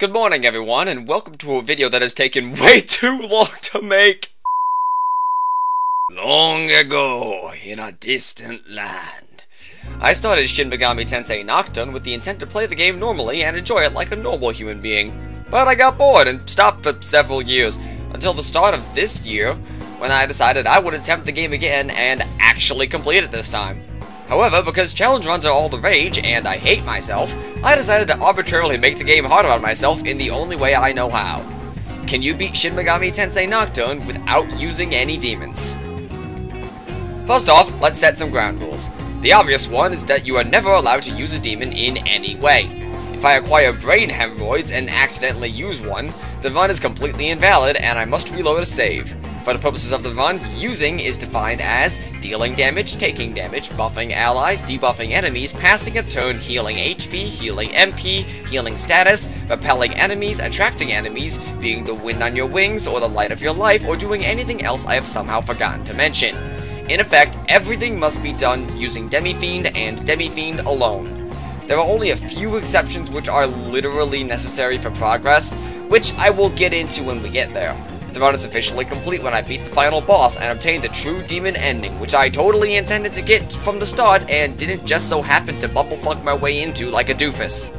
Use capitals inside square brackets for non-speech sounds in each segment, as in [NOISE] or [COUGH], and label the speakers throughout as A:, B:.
A: Good morning everyone, and welcome to a video that has taken way [LAUGHS] too long to make. Long ago, in a distant land. I started Shin Megami Tensei Nocturne with the intent to play the game normally and enjoy it like a normal human being. But I got bored and stopped for several years, until the start of this year, when I decided I would attempt the game again and actually complete it this time. However, because challenge runs are all the rage, and I hate myself, I decided to arbitrarily make the game harder on myself in the only way I know how. Can you beat Shin Megami Tensei Nocturne without using any demons? First off, let's set some ground rules. The obvious one is that you are never allowed to use a demon in any way. If I acquire brain hemorrhoids and accidentally use one, the run is completely invalid and I must reload a save. For the purposes of the run, using is defined as dealing damage, taking damage, buffing allies, debuffing enemies, passing a turn, healing HP, healing MP, healing status, repelling enemies, attracting enemies, being the wind on your wings or the light of your life, or doing anything else I have somehow forgotten to mention. In effect, everything must be done using Demi-Fiend and Demi-Fiend alone. There are only a few exceptions which are literally necessary for progress, which I will get into when we get there. The run is officially complete when I beat the final boss and obtained the true demon ending, which I totally intended to get from the start and didn't just so happen to bumblefuck my way into like a doofus.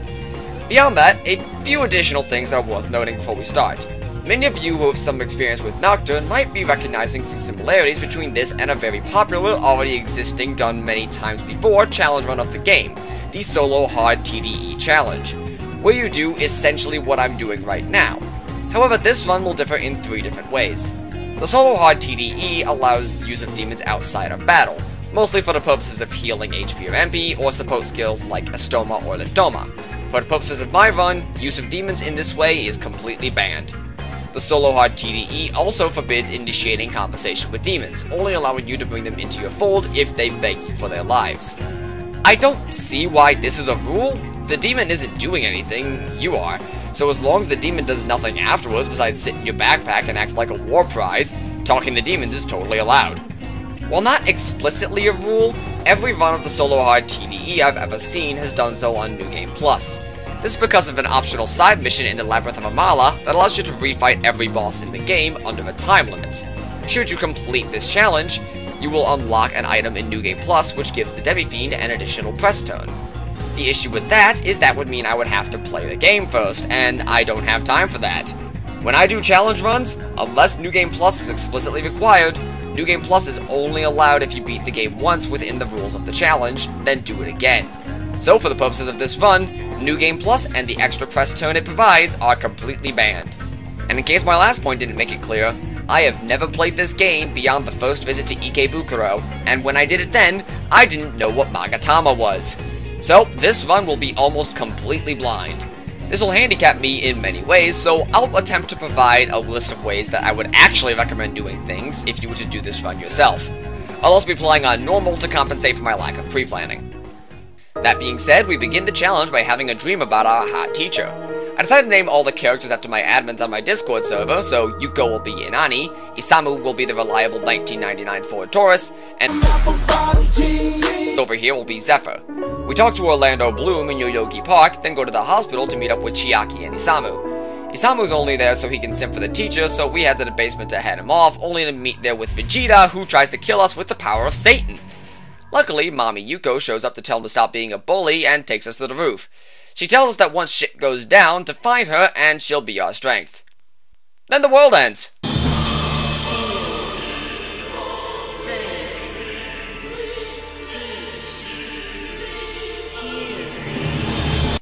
A: Beyond that, a few additional things that are worth noting before we start. Many of you who have some experience with Nocturne might be recognizing some similarities between this and a very popular, already existing, done many times before, challenge run of the game, the Solo Hard TDE Challenge, where you do essentially what I'm doing right now. However, this run will differ in three different ways. The Solo Hard TDE allows the use of demons outside of battle, mostly for the purposes of healing HP or MP, or support skills like Estoma or Liftoma. For the purposes of my run, use of demons in this way is completely banned. The Solo Hard TDE also forbids initiating conversation with demons, only allowing you to bring them into your fold if they beg you for their lives. I don't see why this is a rule. The demon isn't doing anything, you are, so as long as the demon does nothing afterwards besides sit in your backpack and act like a war prize, talking to demons is totally allowed. While not explicitly a rule, every run of the Solo Hard TDE I've ever seen has done so on New Game Plus. This is because of an optional side mission in the Labyrinth of Amala that allows you to refight every boss in the game under a time limit. Should you complete this challenge, you will unlock an item in New Game Plus which gives the Demi-Fiend an additional press. The issue with that is that would mean I would have to play the game first, and I don't have time for that. When I do challenge runs, unless New Game Plus is explicitly required, New Game Plus is only allowed if you beat the game once within the rules of the challenge, then do it again. So for the purposes of this run, New Game Plus and the extra press turn it provides are completely banned. And in case my last point didn't make it clear, I have never played this game beyond the first visit to Ikebukuro, and when I did it then, I didn't know what Magatama was. So, this run will be almost completely blind. This will handicap me in many ways, so I'll attempt to provide a list of ways that I would actually recommend doing things if you were to do this run yourself. I'll also be playing on normal to compensate for my lack of pre-planning. That being said, we begin the challenge by having a dream about our hot teacher. I decided to name all the characters after my admins on my Discord server, so Yuko will be Inani, Isamu will be the reliable 1999 Ford Taurus, and over here will be Zephyr. We talk to Orlando Bloom in Yoyogi Park, then go to the hospital to meet up with Chiaki and Isamu. Isamu's only there so he can simp for the teacher, so we head to the basement to head him off, only to meet there with Vegeta, who tries to kill us with the power of Satan. Luckily, Mommy Yuko shows up to tell him to stop being a bully and takes us to the roof. She tells us that once shit goes down, to find her and she'll be our strength. Then the world ends.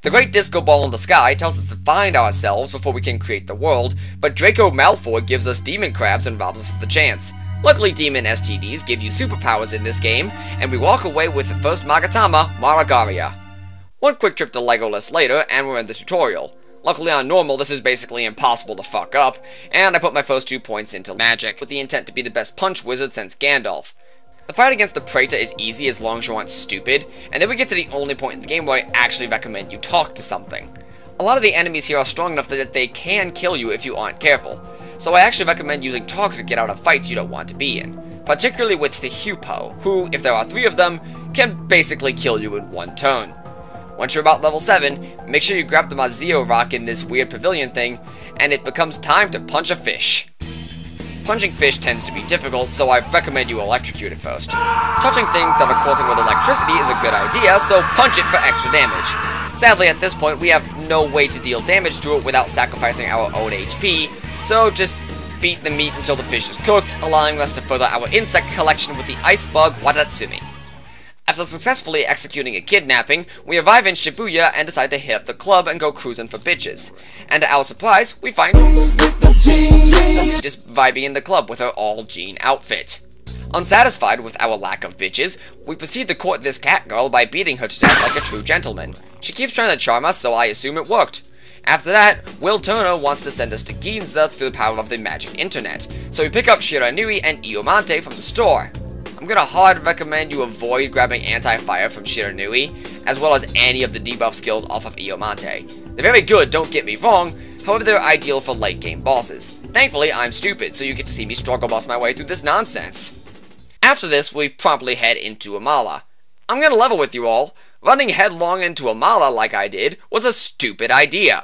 A: The Great Disco Ball in the Sky tells us to find ourselves before we can create the world, but Draco Malfoy gives us demon crabs and robs us of the chance. Luckily, demon STDs give you superpowers in this game, and we walk away with the first Magatama, Maragaria. One quick trip to Legolas later, and we're in the tutorial. Luckily on normal, this is basically impossible to fuck up, and I put my first two points into magic, with the intent to be the best punch wizard since Gandalf. The fight against the Praetor is easy as long as you aren't stupid, and then we get to the only point in the game where I actually recommend you talk to something. A lot of the enemies here are strong enough that they can kill you if you aren't careful, so I actually recommend using talk to get out of fights you don't want to be in, particularly with the Hua Po, who, if there are three of them, can basically kill you in one turn. Once you're about level 7, make sure you grab the Mazio rock in this weird pavilion thing, and it becomes time to punch a fish. Punching fish tends to be difficult, so I recommend you electrocute it first. Touching things that are causing with electricity is a good idea, so punch it for extra damage. Sadly, at this point, we have no way to deal damage to it without sacrificing our own HP, so just beat the meat until the fish is cooked, allowing us to further our insect collection with the ice bug Wadatsumi. After successfully executing a kidnapping, we arrive in Shibuya and decide to hit up the club and go cruising for bitches. And to our surprise, we find just vibing in the club with her all-jean outfit. Unsatisfied with our lack of bitches, we proceed to court this cat girl by beating her to death like a true gentleman. She keeps trying to charm us, so I assume it worked. After that, Will Turner wants to send us to Ginza through the power of the magic internet, so we pick up Shiranui and Iomante from the store. I'm gonna hard recommend you avoid grabbing anti-fire from Shiranui, as well as any of the debuff skills off of Iomante. They're very good, don't get me wrong, however they're ideal for late game bosses. Thankfully, I'm stupid, so you get to see me struggle boss my way through this nonsense. After this, we promptly head into Amala. I'm gonna level with you all. Running headlong into Amala like I did was a stupid idea.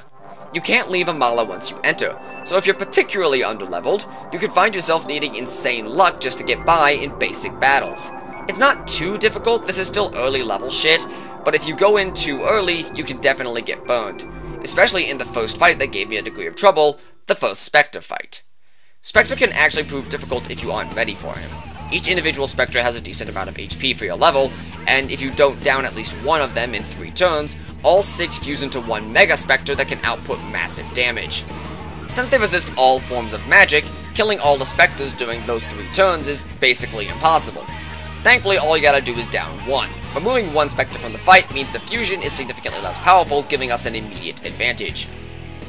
A: You can't leave Amala once you enter, so if you're particularly underleveled, you could find yourself needing insane luck just to get by in basic battles. It's not too difficult, this is still early level shit, but if you go in too early, you can definitely get burned. Especially in the first fight that gave me a degree of trouble, the first Spectre fight. Spectre can actually prove difficult if you aren't ready for him. Each individual Spectre has a decent amount of HP for your level, and if you don't down at least one of them in 3 turns, all 6 fuse into one Mega Spectre that can output massive damage. Since they resist all forms of magic, killing all the Spectres during those three turns is basically impossible. Thankfully, all you gotta do is down one. Removing one Spectre from the fight means the fusion is significantly less powerful, giving us an immediate advantage.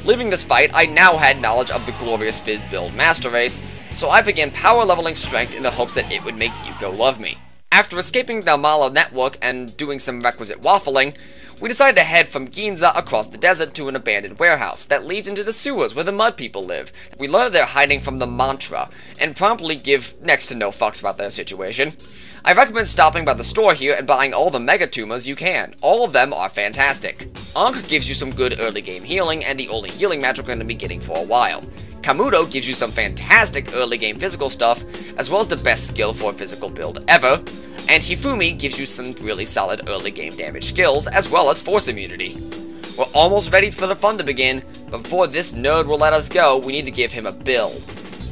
A: Leaving this fight, I now had knowledge of the glorious Fizz build Master Race, so I began power leveling strength in the hopes that it would make Yuko love me. After escaping the Amala network and doing some requisite waffling, we decided to head from Ginza across the desert to an abandoned warehouse that leads into the sewers where the mud people live. We learn they're hiding from the mantra, and promptly give next to no fucks about their situation. I recommend stopping by the store here and buying all the Mega Tumors you can. All of them are fantastic. Ankh gives you some good early game healing, and the only healing magic we're going to be getting for a while. Kamudo gives you some fantastic early game physical stuff, as well as the best skill for a physical build ever, and Hifumi gives you some really solid early game damage skills, as well as force immunity. We're almost ready for the fun to begin, but before this nerd will let us go, we need to give him a bill.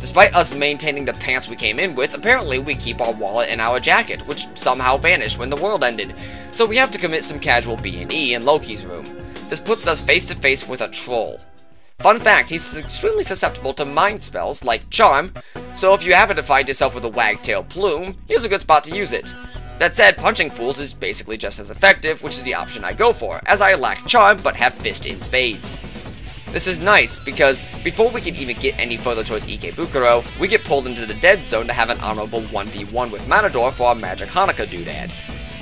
A: Despite us maintaining the pants we came in with, apparently we keep our wallet in our jacket, which somehow vanished when the world ended, so we have to commit some casual B&E in Loki's room. This puts us face to face with a troll. Fun fact, he's extremely susceptible to mind spells, like Charm, so if you happen to find yourself with a wagtail plume, here's a good spot to use it. That said, punching fools is basically just as effective, which is the option I go for, as I lack Charm but have Fist in spades. This is nice, because before we can even get any further towards Ikebukuro, we get pulled into the dead zone to have an honorable 1v1 with Matador for our Magic Hanukkah doodad.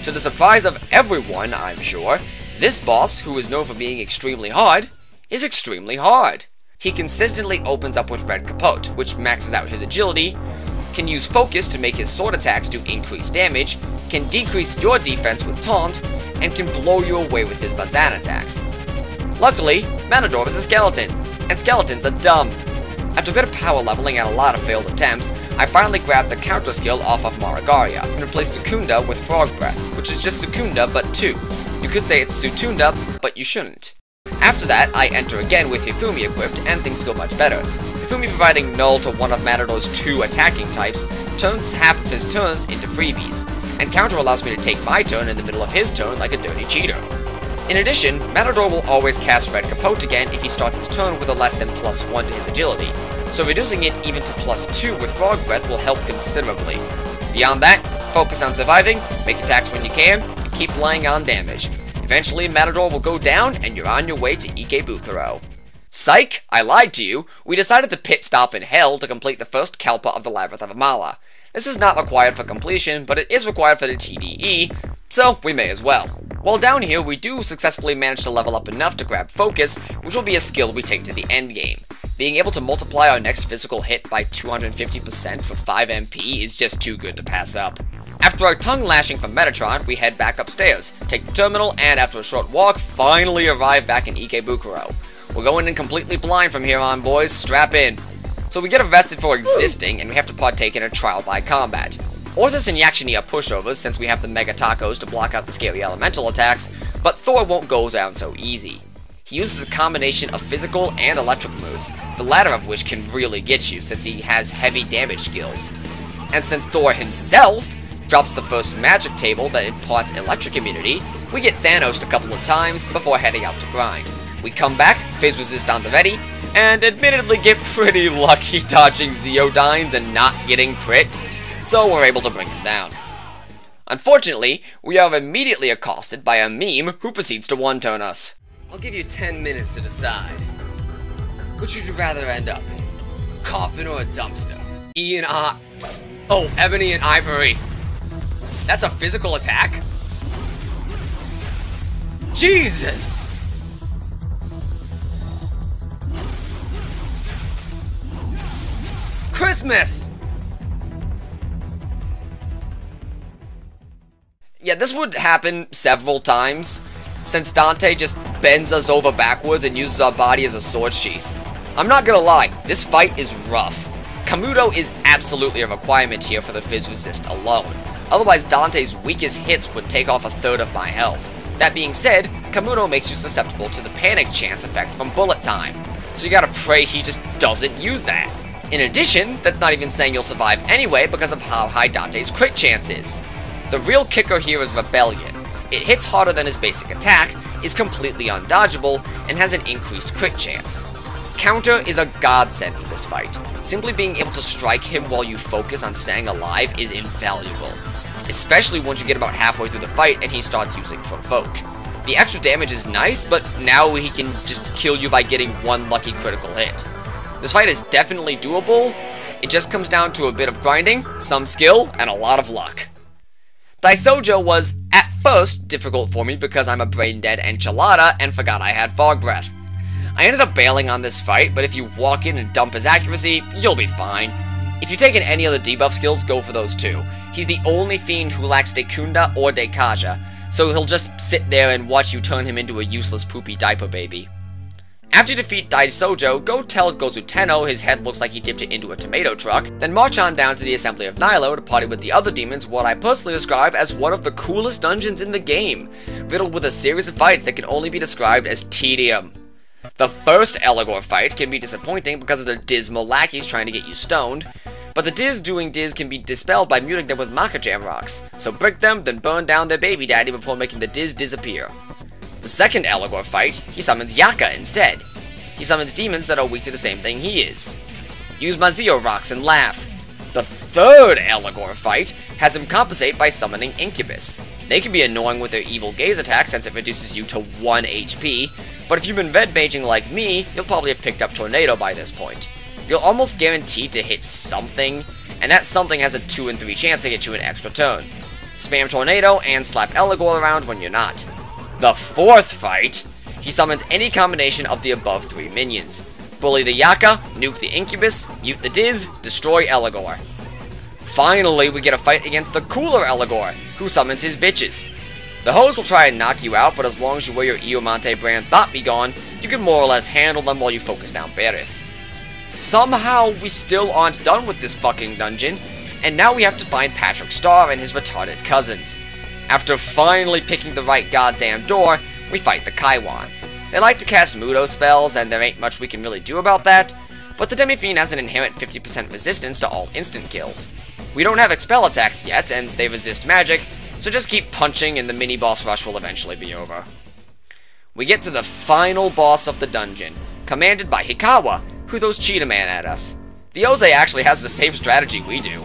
A: To the surprise of everyone, I'm sure, this boss, who is known for being extremely hard, is extremely hard. He consistently opens up with Red Capote, which maxes out his agility, can use Focus to make his sword attacks do increased damage, can decrease your defense with Taunt, and can blow you away with his Mazan attacks. Luckily, Matador is a skeleton, and skeletons are dumb. After a bit of power leveling and a lot of failed attempts, I finally grabbed the counter skill off of Maragaria and replaced Sukunda with Frog Breath, which is just Sukunda but 2. You could say it's Sutunda, but you shouldn't. After that, I enter again with Hifumi equipped, and things go much better. Hifumi providing null to one of Matador's two attacking types turns half of his turns into freebies, and counter allows me to take my turn in the middle of his turn like a dirty cheater. In addition, Matador will always cast Red Capote again if he starts his turn with a less than plus 1 to his agility, so reducing it even to plus 2 with Frog Breath will help considerably. Beyond that, focus on surviving, make attacks when you can, and keep laying on damage. Eventually, Matador will go down, and you're on your way to Ikebukuro. Psych! I lied to you. We decided to pit stop in Hell to complete the first Kalpa of the Labyrinth of Amala. This is not required for completion, but it is required for the TDE, so we may as well. While down here, we do successfully manage to level up enough to grab Focus, which will be a skill we take to the end game. Being able to multiply our next physical hit by 250% for 5 MP is just too good to pass up. After our tongue lashing from Metatron, we head back upstairs, take the terminal, and after a short walk, finally arrive back in Ikebukuro. We're going in completely blind from here on, boys. Strap in. So we get arrested for existing, and we have to partake in a trial by combat. Orthus and Yakshini are pushovers since we have the Mega Tacos to block out the scaly elemental attacks, but Thor won't go down so easy. He uses a combination of physical and electric moves, the latter of which can really get you since he has heavy damage skills. And since Thor himself drops the first magic table that imparts electric immunity, we get Thanos a couple of times before heading out to grind. We come back, phase resist on the ready, and admittedly get pretty [LAUGHS] lucky dodging Ziodynes and not getting crit, so we're able to bring him down. Unfortunately, we are immediately accosted by a meme who proceeds to one-turn us. I'll give you 10 minutes to decide. Which would you rather end up in? A Coffin or a dumpster? E and I... Oh, Ebony and Ivory. That's a physical attack? Jesus! Christmas! Yeah, this would happen several times, since Dante just bends us over backwards and uses our body as a sword sheath. I'm not gonna lie, this fight is rough. Kamudo is absolutely a requirement here for the Fizz Resist alone. Otherwise, Dante's weakest hits would take off a third of my health. That being said, Kamudo makes you susceptible to the panic chance effect from bullet time. So you gotta pray he just doesn't use that. In addition, that's not even saying you'll survive anyway because of how high Dante's crit chance is. The real kicker here is Rebellion. It hits harder than his basic attack, is completely undodgeable, and has an increased crit chance. Counter is a godsend for this fight. Simply being able to strike him while you focus on staying alive is invaluable. Especially once you get about halfway through the fight and he starts using Provoke. The extra damage is nice, but now he can just kill you by getting one lucky critical hit. This fight is definitely doable, it just comes down to a bit of grinding, some skill, and a lot of luck. Daisojo was, at first, difficult for me because I'm a brain-dead enchilada and forgot I had Fog Breath. I ended up bailing on this fight, but if you walk in and dump his accuracy, you'll be fine. If you take taken any other debuff skills, go for those too. He's the only fiend who lacks Dekunda or Dekaja, so he'll just sit there and watch you turn him into a useless poopy diaper baby. After defeat Daisojo, go tell Gozu-Tennoh his head looks like he dipped it into a tomato truck, then march on down to the Assembly of Nihilo to party with the other demons what I personally describe as one of the coolest dungeons in the game, riddled with a series of fights that can only be described as tedium. The first Eligor fight can be disappointing because of the dismal lackeys trying to get you stoned, but the Dis doing Dis can be dispelled by muting them with Makajam rocks, so break them, then burn down their baby daddy before making the Dis disappear. The second Eligor fight, he summons Yaka instead. He summons demons that are weak to the same thing he is. Use Mazio rocks and laugh. The third Eligor fight has him compensate by summoning Incubus. They can be annoying with their evil gaze attack since it reduces you to 1 HP, but if you've been red maging like me, you'll probably have picked up Tornado by this point. You'll almost guaranteed to hit something, and that something has a 2 in 3 chance to get you an extra turn. Spam Tornado and slap Eligor around when you're not. The fourth fight, he summons any combination of the above three minions. Bully the Yaka, nuke the Incubus, mute the Dis, destroy Eligor. Finally, we get a fight against the cooler Eligor, who summons his bitches. The hoes will try and knock you out, but as long as you wear your Iomante brand Thought Be Gone, you can more or less handle them while you focus down Berith. Somehow, we still aren't done with this fucking dungeon, and now we have to find Patrick Star and his retarded cousins. After finally picking the right goddamn door, we fight the Kaiwan. They like to cast Mudo spells, and there ain't much we can really do about that, but the Demi-Fiend has an inherent 50% resistance to all instant kills. We don't have Expel attacks yet, and they resist magic, so just keep punching and the mini-boss rush will eventually be over. We get to the final boss of the dungeon, commanded by Hikawa, who throws Cheetah Man at us. The Ose actually has the same strategy we do.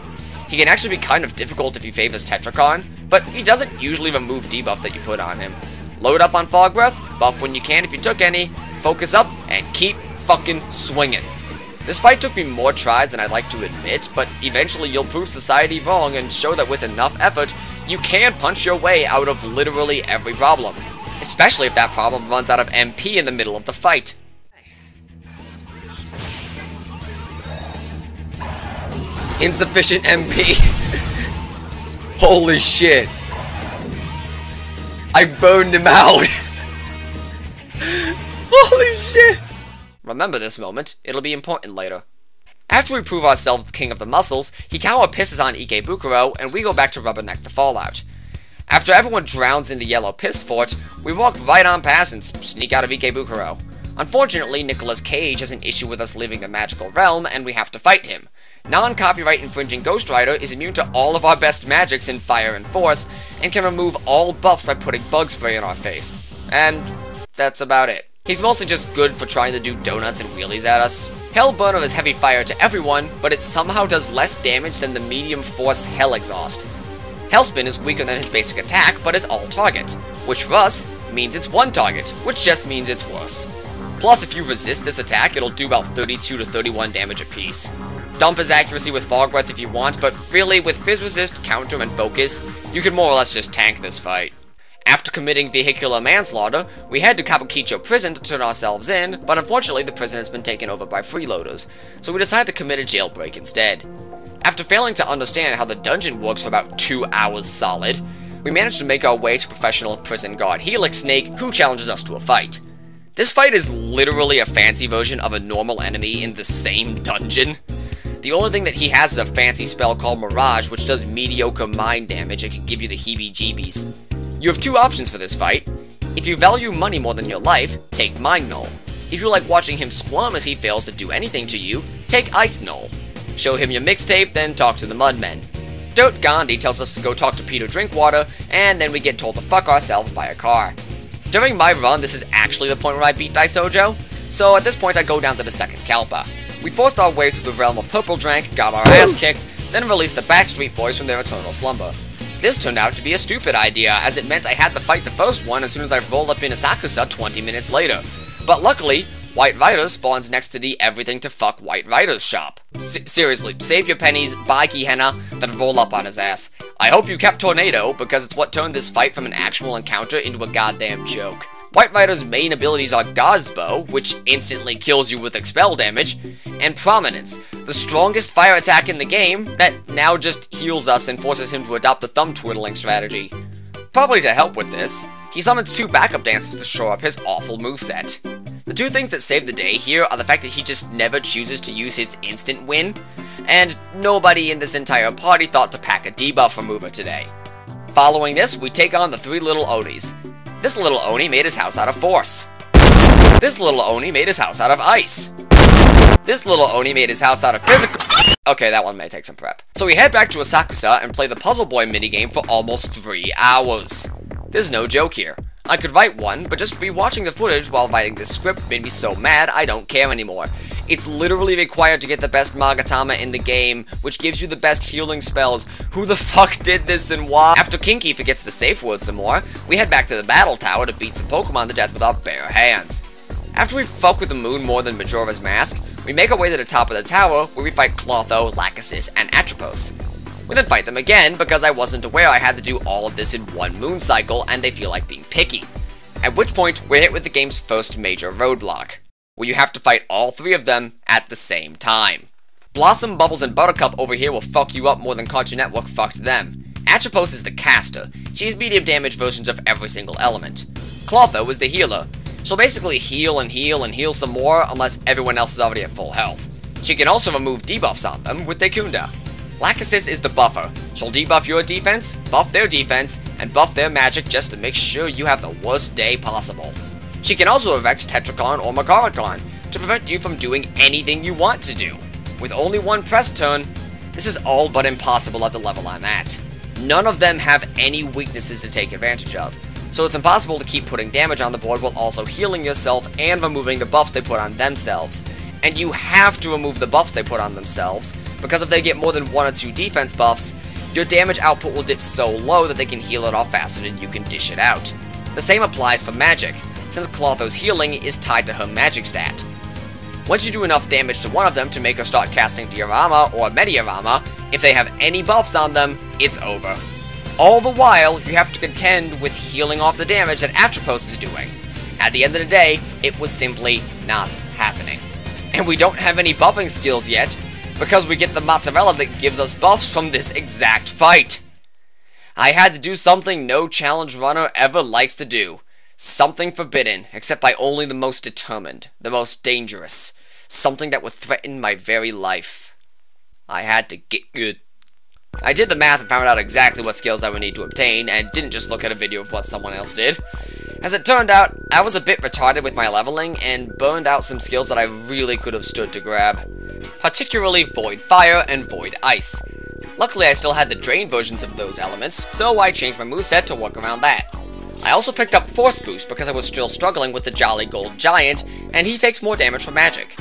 A: He can actually be kind of difficult if he favors Tetrakarn, but he doesn't usually remove debuffs that you put on him. Load up on Fog Breath, buff when you can if you took any, focus up, and keep fucking swinging. This fight took me more tries than I'd like to admit, but eventually you'll prove society wrong and show that with enough effort, you can punch your way out of literally every problem. Especially if that problem runs out of MP in the middle of the fight. Insufficient MP. [LAUGHS] Holy shit. I burned him out. [LAUGHS] Holy shit. Remember this moment, it'll be important later. After we prove ourselves the king of the muscles, Hikawa pisses on Ikebukuro, and we go back to rubberneck the fallout. After everyone drowns in the yellow piss fort, we walk right on past and sneak out of Ikebukuro. Unfortunately, Nicolas Cage has an issue with us leaving the magical realm, and we have to fight him. Non-copyright infringing Ghost Rider is immune to all of our best magics in Fire and Force, and can remove all buffs by putting bug spray in our face. And that's about it. He's mostly just good for trying to do donuts and wheelies at us. Hellburner is heavy fire to everyone, but it somehow does less damage than the medium force Hell Exhaust. Hellspin is weaker than his basic attack, but is all target, which for us means it's one target, which just means it's worse. Plus, if you resist this attack, it'll do about 32 to 31 damage apiece. Dump his accuracy with Fog Breath if you want, but really, with Fizz Resist, Counter, and Focus, you can more or less just tank this fight. After committing vehicular manslaughter, we head to Kabukicho prison to turn ourselves in, but unfortunately the prison has been taken over by freeloaders, so we decide to commit a jailbreak instead. After failing to understand how the dungeon works for about two hours solid, we manage to make our way to professional prison guard Helix Snake, who challenges us to a fight. This fight is literally a fancy version of a normal enemy in the same dungeon. The only thing that he has is a fancy spell called Mirage, which does mediocre mind damage and can give you the heebie-jeebies. You have two options for this fight. If you value money more than your life, take Mind Null. If you like watching him squirm as he fails to do anything to you, take Ice Null. Show him your mixtape, then talk to the Mudmen. Dirt Gandhi tells us to go talk to Peter Drinkwater, and then we get told to fuck ourselves by a car. During my run, this is actually the point where I beat Daisojo, so at this point I go down to the second Kalpa. We forced our way through the realm of Purple Drank, got our ass kicked, then released the Backstreet Boys from their eternal slumber. This turned out to be a stupid idea, as it meant I had to fight the first one as soon as I rolled up in Asakusa 20 minutes later. But luckily, White Rider spawns next to the Everything to Fuck White Rider's shop. S seriously, save your pennies, buy Gehenna, then roll up on his ass. I hope you kept Tornado, because it's what turned this fight from an actual encounter into a goddamn joke. White Rider's main abilities are God's Bow, which instantly kills you with expel damage, and Prominence, the strongest fire attack in the game that now just heals us and forces him to adopt the thumb twiddling strategy. Probably to help with this, he summons two backup dancers to show up his awful moveset. The two things that save the day here are the fact that he just never chooses to use his instant win, and nobody in this entire party thought to pack a debuff remover today. Following this, we take on the three little Onis. This little Oni made his house out of force. This little Oni made his house out of ice. This little Oni made his house out of physical- Okay, that one may take some prep. So we head back to Asakusa and play the Puzzle Boy minigame for almost three hours. There's no joke here. I could write one, but just rewatching the footage while writing this script made me so mad I don't care anymore. It's literally required to get the best Magatama in the game, which gives you the best healing spells. Who the [LAUGHS] fuck did this and why? After Kinky forgets the safe word some more, we head back to the battle tower to beat some Pokemon to death with our bare hands. After we fuck with the moon more than Majora's Mask, we make our way to the top of the tower where we fight Clotho, Lachesis, and Atropos. We then fight them again because I wasn't aware I had to do all of this in one moon cycle and they feel like being picky. At which point, we're hit with the game's first major roadblock, where you have to fight all three of them at the same time. Blossom, Bubbles, and Buttercup over here will fuck you up more than Cartoon Network fucked them. Atropos is the caster. She's medium damage versions of every single element. Clotho is the healer. She'll basically heal and heal and heal some more unless everyone else is already at full health. She can also remove debuffs on them with Dekunda. Lachesis is the buffer. She'll debuff your defense, buff their defense, and buff their magic just to make sure you have the worst day possible. She can also erect Tetrakarn or Makarakarn to prevent you from doing anything you want to do. With only one press turn, this is all but impossible at the level I'm at. None of them have any weaknesses to take advantage of, so it's impossible to keep putting damage on the board while also healing yourself and removing the buffs they put on themselves. And you have to remove the buffs they put on themselves, because if they get more than one or two defense buffs, your damage output will dip so low that they can heal it off faster than you can dish it out. The same applies for magic, since Clotho's healing is tied to her magic stat. Once you do enough damage to one of them to make her start casting Diarama or Mediarama, if they have any buffs on them, it's over. All the while, you have to contend with healing off the damage that Atropos is doing. At the end of the day, it was simply not happening. And we don't have any buffing skills yet, because we get the mozzarella that gives us buffs from this exact fight. I had to do something no challenge runner ever likes to do. Something forbidden, except by only the most determined, the most dangerous. Something that would threaten my very life. I had to get good. I did the math and found out exactly what skills I would need to obtain, and didn't just look at a video of what someone else did. As it turned out, I was a bit retarded with my leveling, and burned out some skills that I really could have stood to grab. Particularly Void Fire and Void Ice. Luckily, I still had the Drain versions of those elements, so I changed my moveset to work around that. I also picked up Force Boost because I was still struggling with the Jolly Gold Giant, and he takes more damage from magic.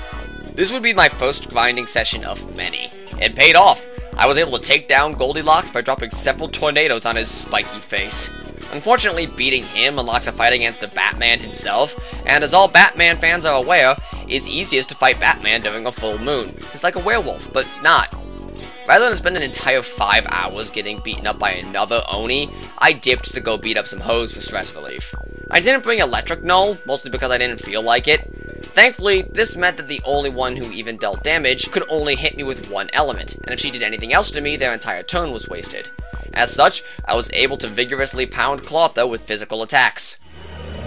A: This would be my first grinding session of many. It paid off. I was able to take down Goldilocks by dropping several tornadoes on his spiky face. Unfortunately, beating him unlocks a fight against the Batman himself, and as all Batman fans are aware, it's easiest to fight Batman during a full moon. He's like a werewolf, but not. Rather than spend an entire 5 hours getting beaten up by another Oni, I dipped to go beat up some hoes for stress relief. I didn't bring Electric Null, mostly because I didn't feel like it, Thankfully, this meant that the only one who even dealt damage could only hit me with one element, and if she did anything else to me, their entire turn was wasted. As such, I was able to vigorously pound Clotho with physical attacks.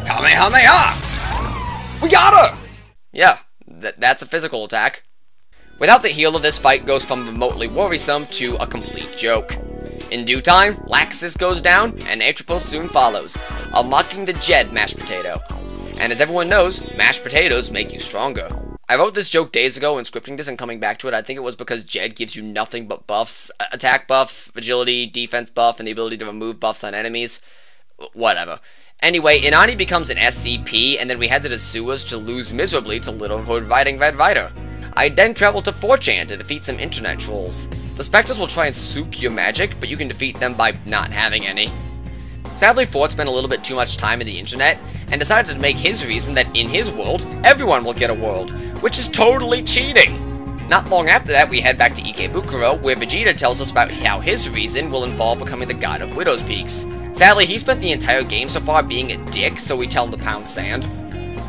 A: Kamehameha! We got her! Yeah, th that's a physical attack. Without the healer, this fight goes from remotely worrisome to a complete joke. In due time, Laxus goes down, and Atropos soon follows, unlocking the Jed mashed potato. And as everyone knows, mashed potatoes make you stronger. I wrote this joke days ago when scripting this and coming back to it. I think it was because Jed gives you nothing but buffs. Attack buff, agility, defense buff, and the ability to remove buffs on enemies. Whatever. Anyway, Inani becomes an SCP, and then we head to the sewers to lose miserably to Little Hood Riding Red Rider. I then travel to 4chan to defeat some internet trolls. The Spectres will try and soak your magic, but you can defeat them by not having any. Sadly, Ford spent a little bit too much time in the internet, and decided to make his reason that in his world, everyone will get a world, which is totally cheating. Not long after that, we head back to Ikebukuro, where Vegeta tells us about how his reason will involve becoming the god of Widow's Peaks. Sadly, he spent the entire game so far being a dick, so we tell him to pound sand.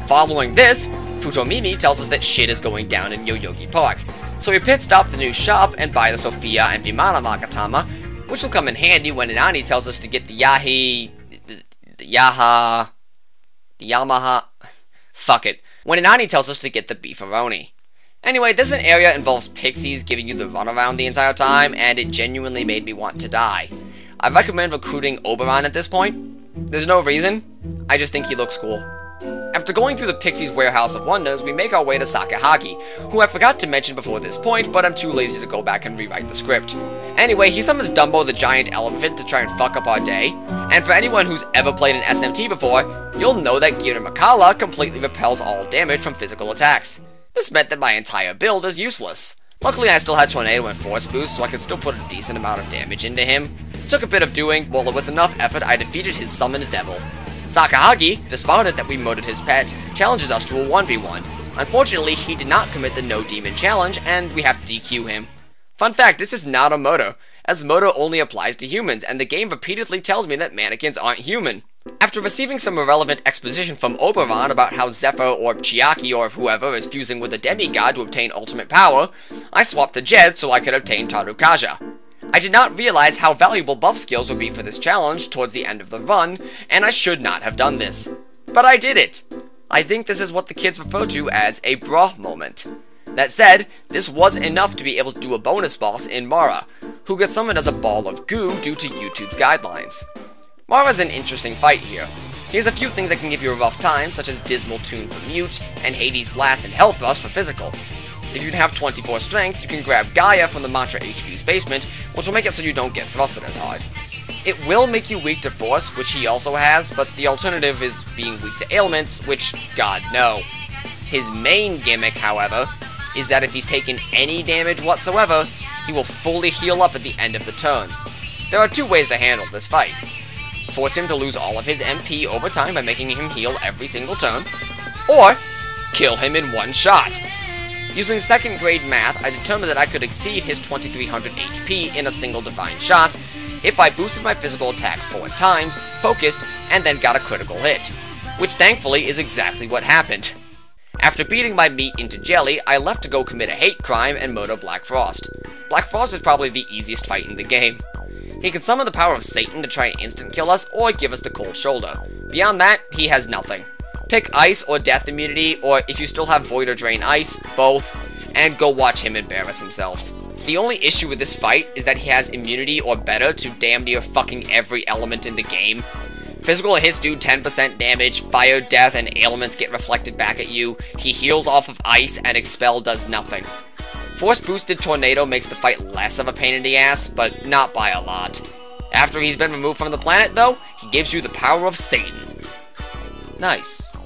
A: Following this, Futomimi tells us that shit is going down in Yoyogi Park, so we pit stop the new shop and buy the Sophia and Vimana Magatama, which will come in handy when Inani tells us to get the Yahi... the, the Yaha... The Yamaha... Fuck it. When Inani tells us to get the beefaroni. Anyway, this an area involves pixies giving you the runaround the entire time, and it genuinely made me want to die. I recommend recruiting Oberon at this point. There's no reason. I just think he looks cool. After going through the Pixie's Warehouse of Wonders, we make our way to Sakahagi, who I forgot to mention before this point, but I'm too lazy to go back and rewrite the script. Anyway, he summons Dumbo the giant elephant to try and fuck up our day, and for anyone who's ever played an SMT before, you'll know that Girimehkala completely repels all damage from physical attacks. This meant that my entire build is useless. Luckily, I still had Tornado and Force Boost, so I could still put a decent amount of damage into him. It took a bit of doing, but with enough effort, I defeated his summoned devil. Sakahagi, despondent that we murdered his pet, challenges us to a 1v1. Unfortunately, he did not commit the no demon challenge, and we have to DQ him. Fun fact, this is not a moto, as moto only applies to humans, and the game repeatedly tells me that mannequins aren't human. After receiving some irrelevant exposition from Oberon about how Zephyr or Chiaki or whoever is fusing with a demigod to obtain ultimate power, I swapped to Jed so I could obtain Tarukaja. I did not realize how valuable buff skills would be for this challenge towards the end of the run, and I should not have done this. But I did it! I think this is what the kids refer to as a bra moment. That said, this was enough to be able to do a bonus boss in Mara, who gets summoned as a ball of goo due to YouTube's guidelines. Mara's an interesting fight here. He has a few things that can give you a rough time, such as Dismal Tune for Mute, and Hades Blast and Hell Thrust for Physical, if you have 24 strength, you can grab Gaea from the Mantra HQ's basement, which will make it so you don't get thrusted as hard. It will make you weak to Force, which he also has, but the alternative is being weak to ailments, which, god no. His main gimmick, however, is that if he's taken any damage whatsoever, he will fully heal up at the end of the turn. There are two ways to handle this fight. Force him to lose all of his MP over time by making him heal every single turn, or kill him in one shot. Using second grade math, I determined that I could exceed his 2300 HP in a single divine shot if I boosted my physical attack four times, focused, and then got a critical hit. Which thankfully is exactly what happened. After beating my meat into jelly, I left to go commit a hate crime and murder Black Frost. Black Frost is probably the easiest fight in the game. He can summon the power of Satan to try and instant kill us, or give us the cold shoulder. Beyond that, he has nothing. Pick Ice or Death Immunity, or if you still have Void or Drain Ice, both, and go watch him embarrass himself. The only issue with this fight is that he has immunity or better to damn near fucking every element in the game. Physical hits do 10% damage, fire, death, and ailments get reflected back at you, he heals off of ice, and expel does nothing. Force boosted Tornado makes the fight less of a pain in the ass, but not by a lot. After he's been removed from the planet, though, he gives you the power of Satan. Nice.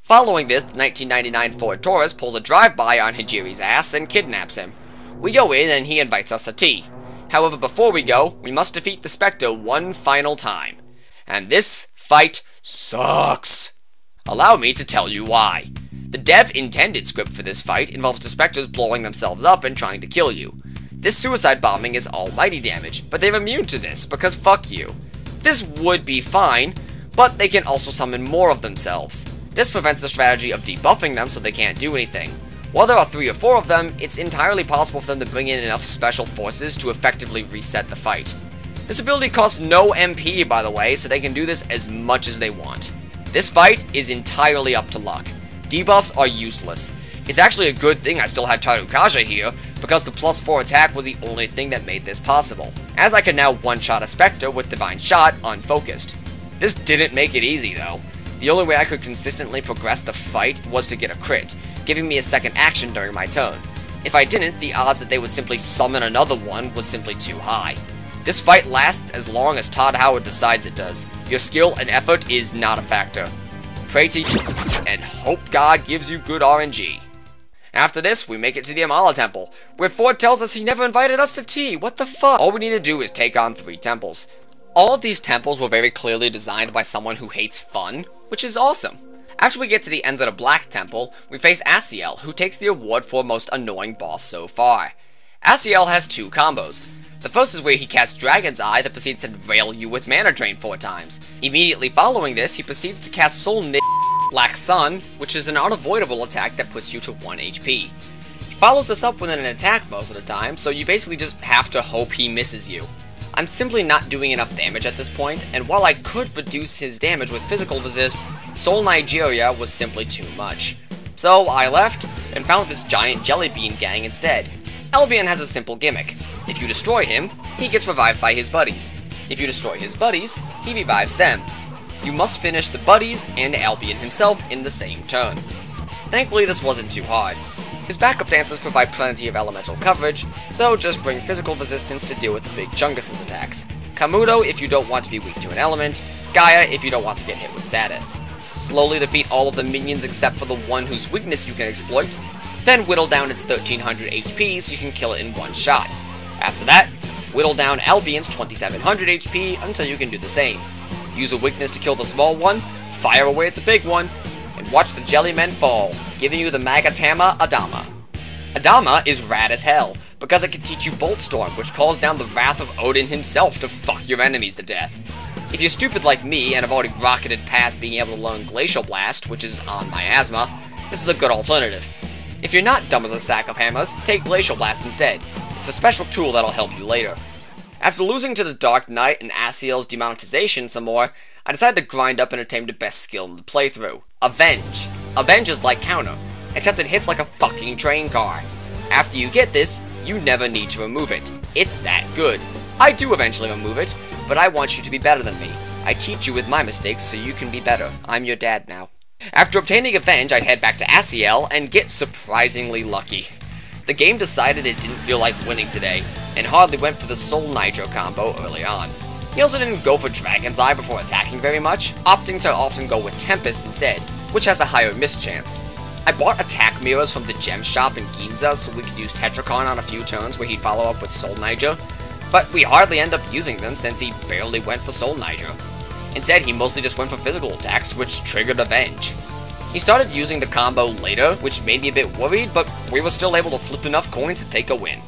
A: Following this, the 1999 Ford Taurus pulls a drive-by on Hijiri's ass and kidnaps him. We go in and he invites us to tea. However, before we go, we must defeat the Spectre one final time. And this fight sucks. Allow me to tell you why. The dev intended script for this fight involves the Spectres blowing themselves up and trying to kill you. This suicide bombing is almighty damage, but they're immune to this because fuck you. This would be fine, but they can also summon more of themselves. This prevents the strategy of debuffing them so they can't do anything. While there are three or four of them, it's entirely possible for them to bring in enough special forces to effectively reset the fight. This ability costs no MP, by the way, so they can do this as much as they want. This fight is entirely up to luck. Debuffs are useless. It's actually a good thing I still had Tarukaja here, because the plus 4 attack was the only thing that made this possible, as I can now one-shot a Spectre with Divine Shot unfocused. This didn't make it easy though. The only way I could consistently progress the fight was to get a crit, giving me a second action during my turn. If I didn't, the odds that they would simply summon another one was simply too high. This fight lasts as long as Todd Howard decides it does. Your skill and effort is not a factor. Pray to you, and hope God gives you good RNG. After this, we make it to the Amala Temple, where Ford tells us he never invited us to tea. What the fuck? All we need to do is take on three temples. All of these temples were very clearly designed by someone who hates fun, which is awesome. After we get to the end of the Black Temple, we face Aciel, who takes the award for most annoying boss so far. Aciel has two combos. The first is where he casts Dragon's Eye that proceeds to rail you with Mana Drain four times. Immediately following this, he proceeds to cast Sol Niger Black Sun, which is an unavoidable attack that puts you to 1 HP. He follows this up with an attack most of the time, so you basically just have to hope he misses you. I'm simply not doing enough damage at this point, and while I could reduce his damage with physical resist, Sol Niger was simply too much. So I left, and found this giant jelly bean gang instead. Albion has a simple gimmick. If you destroy him, he gets revived by his buddies. If you destroy his buddies, he revives them. You must finish the buddies and Albion himself in the same turn. Thankfully this wasn't too hard. His backup dancers provide plenty of elemental coverage, so just bring physical resistance to deal with the big Chungus' attacks. Kamudo if you don't want to be weak to an element, Gaea if you don't want to get hit with status. Slowly defeat all of the minions except for the one whose weakness you can exploit, then whittle down its 1300 HP so you can kill it in one shot. After that, whittle down Albion's 2700 HP until you can do the same. Use a weakness to kill the small one, fire away at the big one, and watch the Jellymen fall, giving you the Magatama Adama. Adama is rad as hell, because it can teach you Bolt Storm, which calls down the wrath of Odin himself to fuck your enemies to death. If you're stupid like me and have already rocketed past being able to learn Glacial Blast, which is on miasma, this is a good alternative. If you're not dumb as a sack of hammers, take Glacial Blast instead. It's a special tool that'll help you later. After losing to the Dark Knight and Aciel's demonetization some more, I decided to grind up and attain the best skill in the playthrough, Avenge. Avenge is like Counter, except it hits like a fucking train car. After you get this, you never need to remove it. It's that good. I do eventually remove it, but I want you to be better than me. I teach you with my mistakes so you can be better. I'm your dad now. After obtaining Avenge, I'd head back to Aciel and get surprisingly lucky. The game decided it didn't feel like winning today, and hardly went for the Sol Niger combo early on. He also didn't go for Dragon's Eye before attacking very much, opting to often go with Tempest instead, which has a higher miss chance. I bought attack mirrors from the gem shop in Ginza so we could use Tetrakarn on a few turns where he'd follow up with Sol Niger, but we hardly end up using them since he barely went for Sol Niger. Instead, he mostly just went for physical attacks, which triggered Avenge. He started using the combo later, which made me a bit worried, but we were still able to flip enough coins to take a win.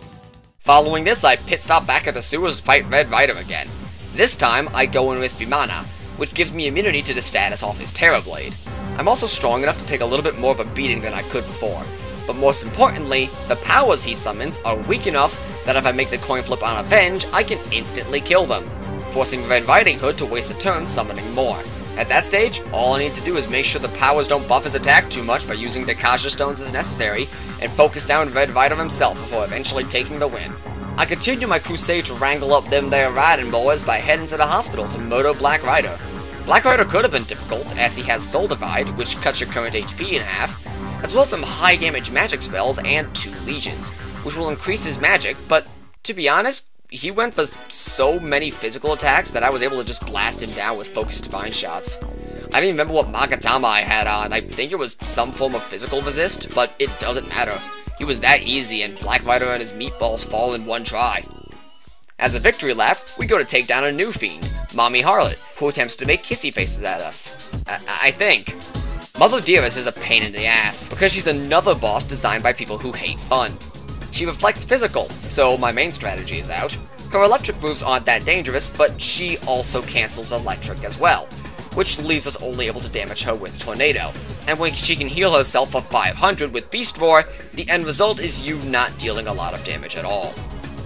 A: Following this, I pit stop back at the sewers to fight Red Rider again. This time, I go in with Vimana, which gives me immunity to the status off his Terrorblade. I'm also strong enough to take a little bit more of a beating than I could before. but most importantly, the powers he summons are weak enough that if I make the coin flip on Avenge, I can instantly kill them, forcing Red Riding Hood to waste a turn summoning more. At that stage, all I need to do is make sure the powers don't buff his attack too much by using Dekaja Stones as necessary, and focus down Red Rider himself before eventually taking the win. I continue my crusade to wrangle up them there riding boys by heading to the hospital to murder Black Rider. Black Rider could have been difficult, as he has Soul Divide, which cuts your current HP in half, as well as some high damage magic spells and two legions, which will increase his magic, but to be honest, he went for so many physical attacks that I was able to just blast him down with focused divine shots. I don't even remember what Magatama I had on, I think it was some form of physical resist, but it doesn't matter. He was that easy, and Black Rider and his meatballs fall in one try. As a victory lap, we go to take down a new fiend, Mommy Harlot, who attempts to make kissy faces at us. I, I think. Mother Dearest is a pain in the ass, because she's another boss designed by people who hate fun. She reflects physical, so my main strategy is out. Her electric moves aren't that dangerous, but she also cancels electric as well, which leaves us only able to damage her with Tornado. And when she can heal herself for 500 with Beast Roar, the end result is you not dealing a lot of damage at all.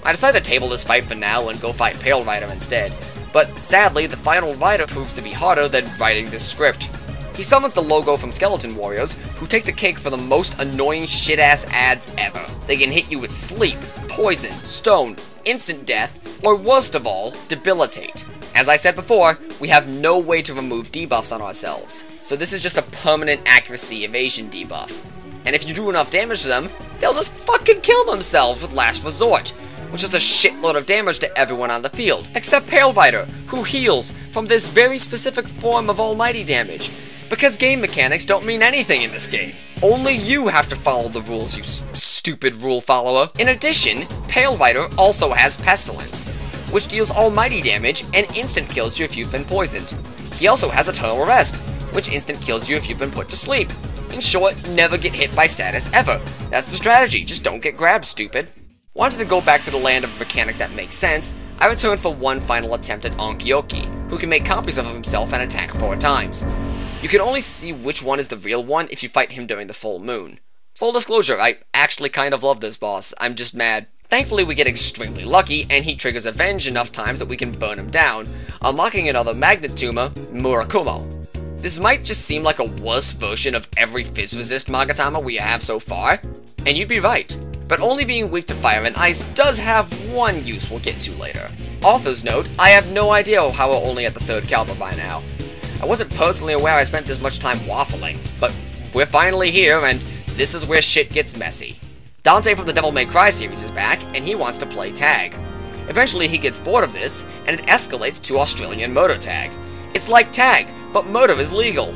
A: I decide to table this fight for now and go fight Pale Rider instead, but sadly, the final rider proves to be harder than writing this script. He summons the logo from Skeleton Warriors, who take the cake for the most annoying shit-ass ads ever. They can hit you with sleep, poison, stone, instant death, or worst of all, debilitate. As I said before, we have no way to remove debuffs on ourselves, so this is just a permanent accuracy evasion debuff. And if you do enough damage to them, they'll just fucking kill themselves with Last Resort, which is a shitload of damage to everyone on the field, except Pale Rider, who heals from this very specific form of almighty damage, because game mechanics don't mean anything in this game. Only you have to follow the rules, you stupid rule follower. In addition, Pale Rider also has Pestilence, which deals almighty damage and instant kills you if you've been poisoned. He also has Eternal Arrest, which instant kills you if you've been put to sleep. In short, never get hit by status ever. That's the strategy, just don't get grabbed, stupid. Wanted to go back to the land of mechanics that make sense, I returned for one final attempt at Ongyo-Ki, who can make copies of himself and attack four times. You can only see which one is the real one if you fight him during the full moon. Full disclosure, I actually kind of love this boss, I'm just mad. Thankfully we get extremely lucky, and he triggers Avenge enough times that we can burn him down, unlocking another Magatama, Murakumo. This might just seem like a worse version of every Phys Resist Magatama we have so far, and you'd be right. But only being weak to fire and ice does have one use we'll get to later. Author's note, I have no idea how we're only at the third caliber by now. I wasn't personally aware I spent this much time waffling, but we're finally here, and this is where shit gets messy. Dante from the Devil May Cry series is back, and he wants to play tag. Eventually he gets bored of this, and it escalates to Australian murder tag. It's like tag, but murder is legal.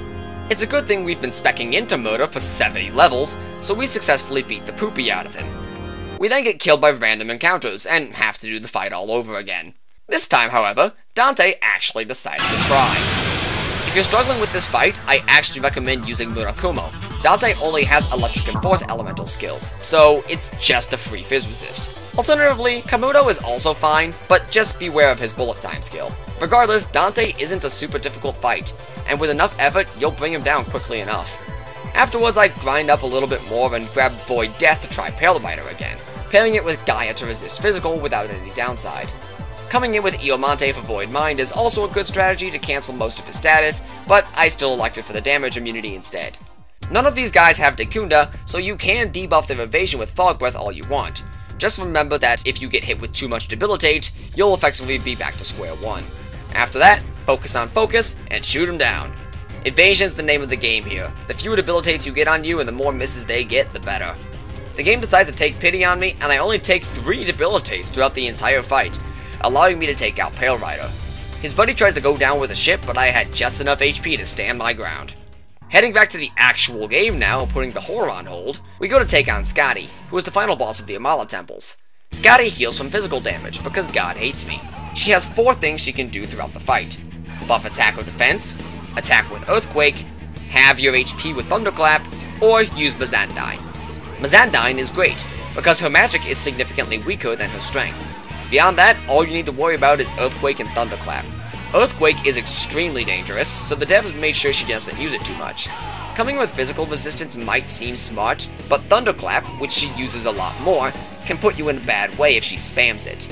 A: It's a good thing we've been specking into murder for 70 levels, so we successfully beat the poopy out of him. We then get killed by random encounters, and have to do the fight all over again. This time, however, Dante actually decides to try. If you're struggling with this fight, I actually recommend using Murakumo. Dante only has Electric and Force elemental skills, so it's just a free Phys Resist. Alternatively, Kamudo is also fine, but just beware of his bullet time skill. Regardless, Dante isn't a super difficult fight, and with enough effort, you'll bring him down quickly enough. Afterwards, I grind up a little bit more and grab Void Death to try Pale Rider again, pairing it with Gaea to resist physical without any downside. Coming in with Iomante for Void Mind is also a good strategy to cancel most of his status, but I still elected for the damage immunity instead. None of these guys have Dekunda, so you can debuff their evasion with Fog Breath all you want. Just remember that if you get hit with too much Debilitate, you'll effectively be back to square one. After that, focus on focus, and shoot them down. Evasion's the name of the game here. The fewer debilitates you get on you and the more misses they get, the better. The game decides to take pity on me, and I only take 3 debilitates throughout the entire fight, allowing me to take out Pale Rider. His buddy tries to go down with a ship, but I had just enough HP to stand my ground. Heading back to the actual game now, putting the horror on hold, we go to take on Skadi, who is the final boss of the Amala Temples. Skadi heals from physical damage, because God hates me. She has four things she can do throughout the fight. Buff attack or defense, attack with Earthquake, have your HP with Thunderclap, or use Mazandyne. Mazandyne is great, because her magic is significantly weaker than her strength. Beyond that, all you need to worry about is Earthquake and Thunderclap. Earthquake is extremely dangerous, so the devs made sure she doesn't use it too much. Coming with physical resistance might seem smart, but Thunderclap, which she uses a lot more, can put you in a bad way if she spams it.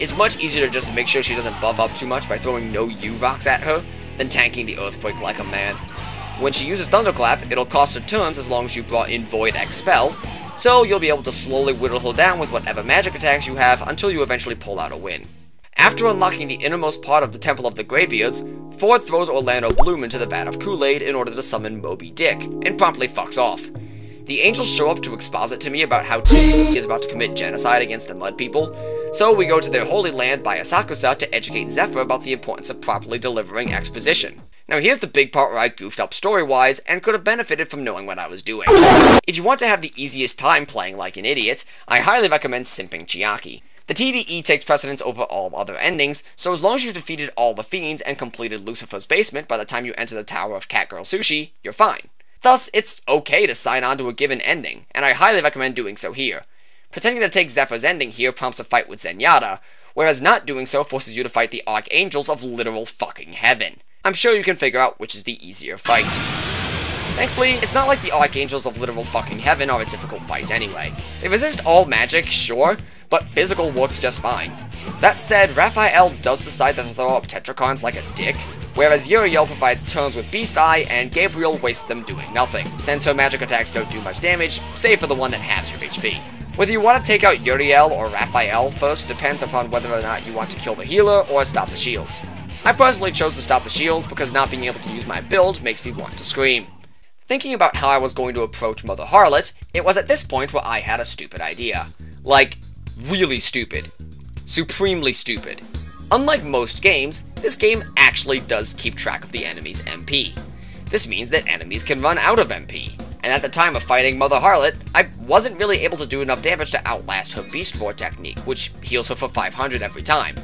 A: It's much easier to just make sure she doesn't buff up too much by throwing no U rocks at her than tanking the Earthquake like a man. When she uses Thunderclap, it'll cost her turns as long as you brought in Void Expel, so you'll be able to slowly whittle her down with whatever magic attacks you have until you eventually pull out a win. After unlocking the innermost part of the Temple of the Greybeards, Ford throws Orlando Bloom into the vat of Kool-Aid in order to summon Moby Dick, and promptly fucks off. The angels show up to exposit to me about how G is about to commit genocide against the Mud People, so we go to their holy land via Sakusa to educate Zephyr about the importance of properly delivering exposition. Now here's the big part where I goofed up story-wise and could have benefited from knowing what I was doing. If you want to have the easiest time playing like an idiot, I highly recommend simping Chiaki. The TDE takes precedence over all other endings, so as long as you've defeated all the fiends and completed Lucifer's basement by the time you enter the Tower of Catgirl Sushi, you're fine. Thus, it's okay to sign on to a given ending, and I highly recommend doing so here. Pretending to take Zephyr's ending here prompts a fight with Zenyatta, whereas not doing so forces you to fight the Archangels of literal fucking heaven. I'm sure you can figure out which is the easier fight. Thankfully, it's not like the Archangels of literal fucking heaven are a difficult fight anyway. They resist all magic, sure, but physical works just fine. That said, Raphael does decide to throw up Tetrakarns like a dick, whereas Uriel provides turns with Beast Eye, and Gabriel wastes them doing nothing, since her magic attacks don't do much damage, save for the one that halves your HP. Whether you want to take out Uriel or Raphael first depends upon whether or not you want to kill the healer or stop the shields. I personally chose to stop the shields because not being able to use my build makes me want to scream. Thinking about how I was going to approach Mother Harlot, it was at this point where I had a stupid idea. Like, really stupid. Supremely stupid. Unlike most games, this game actually does keep track of the enemy's MP. This means that enemies can run out of MP, and at the time of fighting Mother Harlot, I wasn't really able to do enough damage to outlast her Beast Roar technique, which heals her for 500 every time.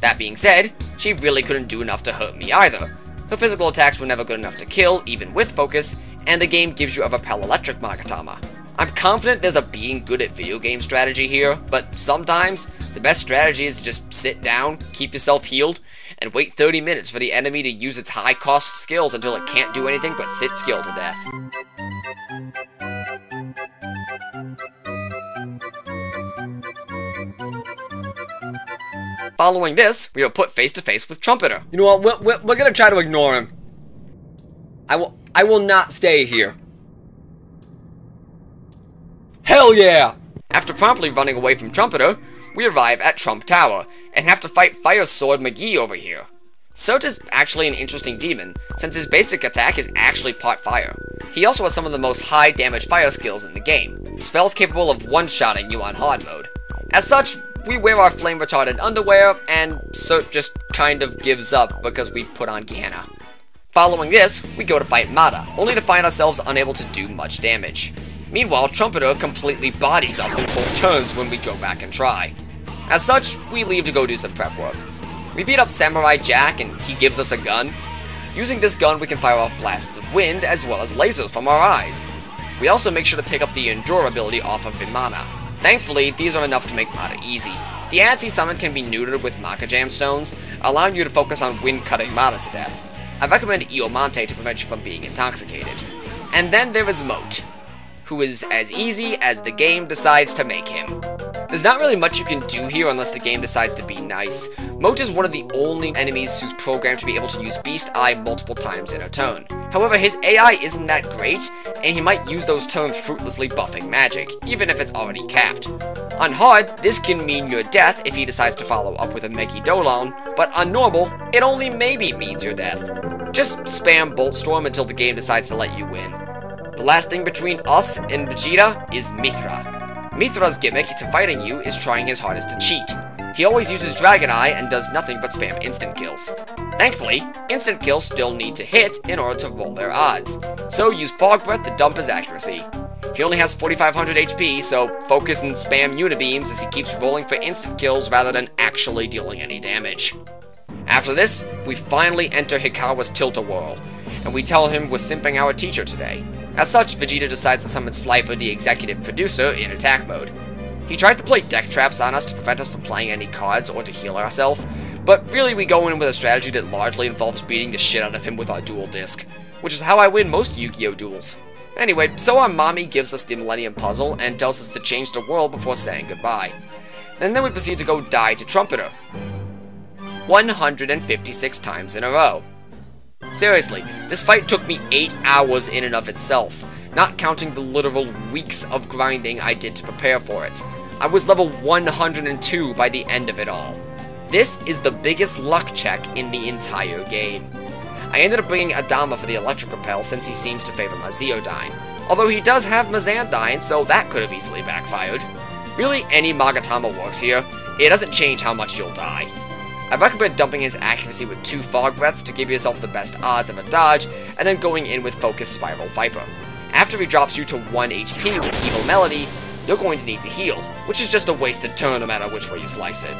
A: That being said, she really couldn't do enough to hurt me either. Her physical attacks were never good enough to kill, even with focus, and the game gives you a Repel Electric Magatama, I'm confident there's a being good at video game strategy here, but sometimes the best strategy is to just sit down, keep yourself healed, and wait 30 minutes for the enemy to use its high cost skills until it can't do anything but sit skill to death. Following this, we are put face to face with Trumpeter. You know what, we're, we're, we're gonna try to ignore him. I will, I will not stay here. Hell yeah! After promptly running away from Trumpeter, we arrive at Trump Tower, and have to fight Fire Sword McGee over here. Surt is actually an interesting demon, since his basic attack is actually part fire. He also has some of the most high damage fire skills in the game, spells capable of one-shotting you on hard mode. As such, we wear our flame retardant underwear, and Surt just kind of gives up because we put on Gehenna. Following this, we go to fight Mada, only to find ourselves unable to do much damage. Meanwhile, Trumpeter completely bodies us in four turns when we go back and try. As such, we leave to go do some prep work. We beat up Samurai Jack and he gives us a gun. Using this gun, we can fire off blasts of wind as well as lasers from our eyes. We also make sure to pick up the Endure ability off of Vimana. Thankfully, these are enough to make Mada easy. The Ansi summon can be neutered with Makajam stones, allowing you to focus on wind-cutting Mada to death. I recommend Iomante to prevent you from being intoxicated. And then there is Mot who is as easy as the game decides to make him. There's not really much you can do here unless the game decides to be nice. Mot is one of the only enemies who's programmed to be able to use Beast Eye multiple times in a turn. However, his AI isn't that great, and he might use those turns fruitlessly buffing magic, even if it's already capped. On hard, this can mean your death if he decides to follow up with a Megidolon, but on normal, it only maybe means your death. Just spam Bolt Storm until the game decides to let you win. The last thing between us and Vegeta is Mithra. Mithra's gimmick to fighting you is trying his hardest to cheat. He always uses Dragon Eye and does nothing but spam instant kills. Thankfully, instant kills still need to hit in order to roll their odds, so use Fog Breath to dump his accuracy. He only has 4500 HP, so focus and spam Unibeams as he keeps rolling for instant kills rather than actually dealing any damage. After this, we finally enter Hikawa's Tilt-A-Whirl, and we tell him we're simping our teacher today. As such, Vegeta decides to summon Slifer, the executive producer, in attack mode. He tries to play deck traps on us to prevent us from playing any cards or to heal ourselves, but really we go in with a strategy that largely involves beating the shit out of him with our dual disc. which is how I win most Yu-Gi-Oh! duels. Anyway, so our mommy gives us the Millennium Puzzle and tells us to change the world before saying goodbye. And then we proceed to go die to Trumpeter. 156 times in a row. Seriously, this fight took me 8 hours in and of itself, not counting the literal weeks of grinding I did to prepare for it. I was level 102 by the end of it all. This is the biggest luck check in the entire game. I ended up bringing Adama for the electric repel since he seems to favor my although he does have Mazandyne, so that could have easily backfired. Really, any Magatama works here. It doesn't change how much you'll die. I recommend dumping his accuracy with two Fog Breaths to give yourself the best odds of a dodge, and then going in with Focus Spiral Viper. After he drops you to 1 HP with Evil Melody, you're going to need to heal, which is just a wasted turn no matter which way you slice it.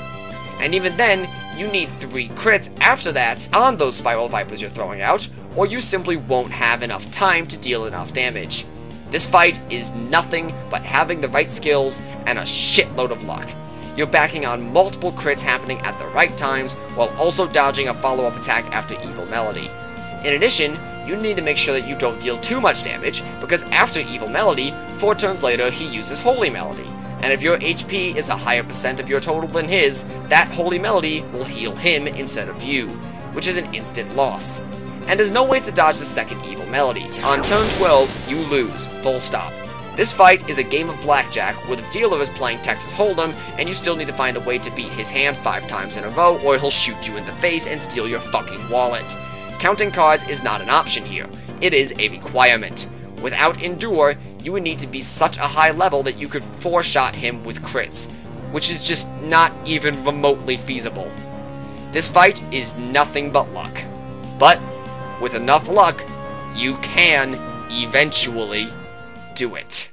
A: And even then, you need 3 crits after that on those Spiral Vipers you're throwing out, or you simply won't have enough time to deal enough damage. This fight is nothing but having the right skills and a shitload of luck. You're backing on multiple crits happening at the right times, while also dodging a follow-up attack after Evil Melody. In addition, you need to make sure that you don't deal too much damage, because after Evil Melody, four turns later he uses Holy Melody. And if your HP is a higher percent of your total than his, that Holy Melody will heal him instead of you, which is an instant loss. And there's no way to dodge the second Evil Melody. On turn 12, you lose, full stop. This fight is a game of blackjack where the dealer is playing Texas Hold'em and you still need to find a way to beat his hand five times in a row or he'll shoot you in the face and steal your fucking wallet. Counting cards is not an option here. It is a requirement. Without Endure, you would need to be such a high level that you could four-shot him with crits, which is just not even remotely feasible. This fight is nothing but luck. But, with enough luck, you can eventually do it.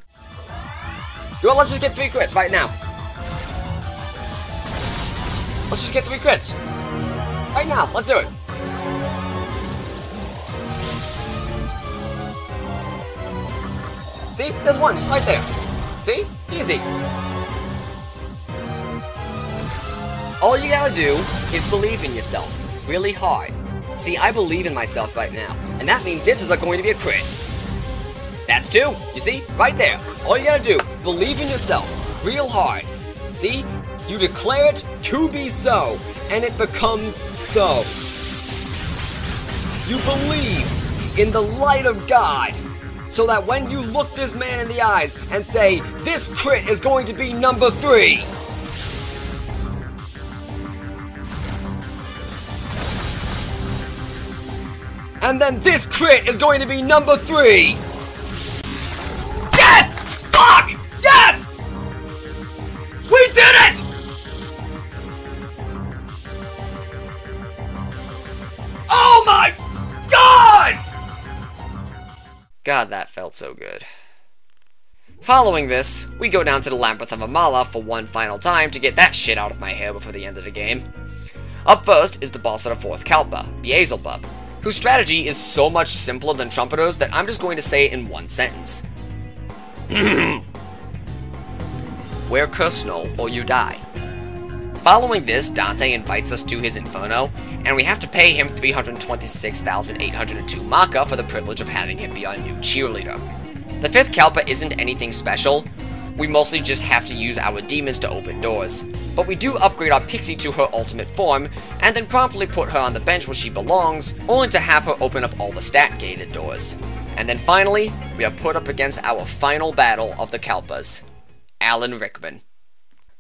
A: Well, let's just get three crits right now. Let's just get three crits. Right now, let's do it. See? There's one, right there. See? Easy. All you gotta do is believe in yourself really hard. See, I believe in myself right now, and that means this is going to be a crit. That's two. You see? Right there. All you gotta do, believe in yourself real hard. See? You declare it to be so, and it becomes so. You believe in the light of God, so that when you look this man in the eyes and say, this crit is going to be number three, and then this crit is going to be number three. God, that felt so good. Following this, we go down to the Labyrinth of Amala for one final time to get that shit out of my hair before the end of the game. Up first is the boss of the fourth Kalpa, Beelzebub, whose strategy is so much simpler than Trumpeter's that I'm just going to say it in one sentence. [CLEARS THROAT] Wear Cursnull or you die. Following this, Dante invites us to his Inferno, and we have to pay him 326,802 Macca for the privilege of having him be our new cheerleader. The fifth Kalpa isn't anything special, we mostly just have to use our demons to open doors. But we do upgrade our Pixie to her ultimate form, and then promptly put her on the bench where she belongs, only to have her open up all the stat-gated doors. And then finally, we are put up against our final battle of the Kalpas, Alan Rickman.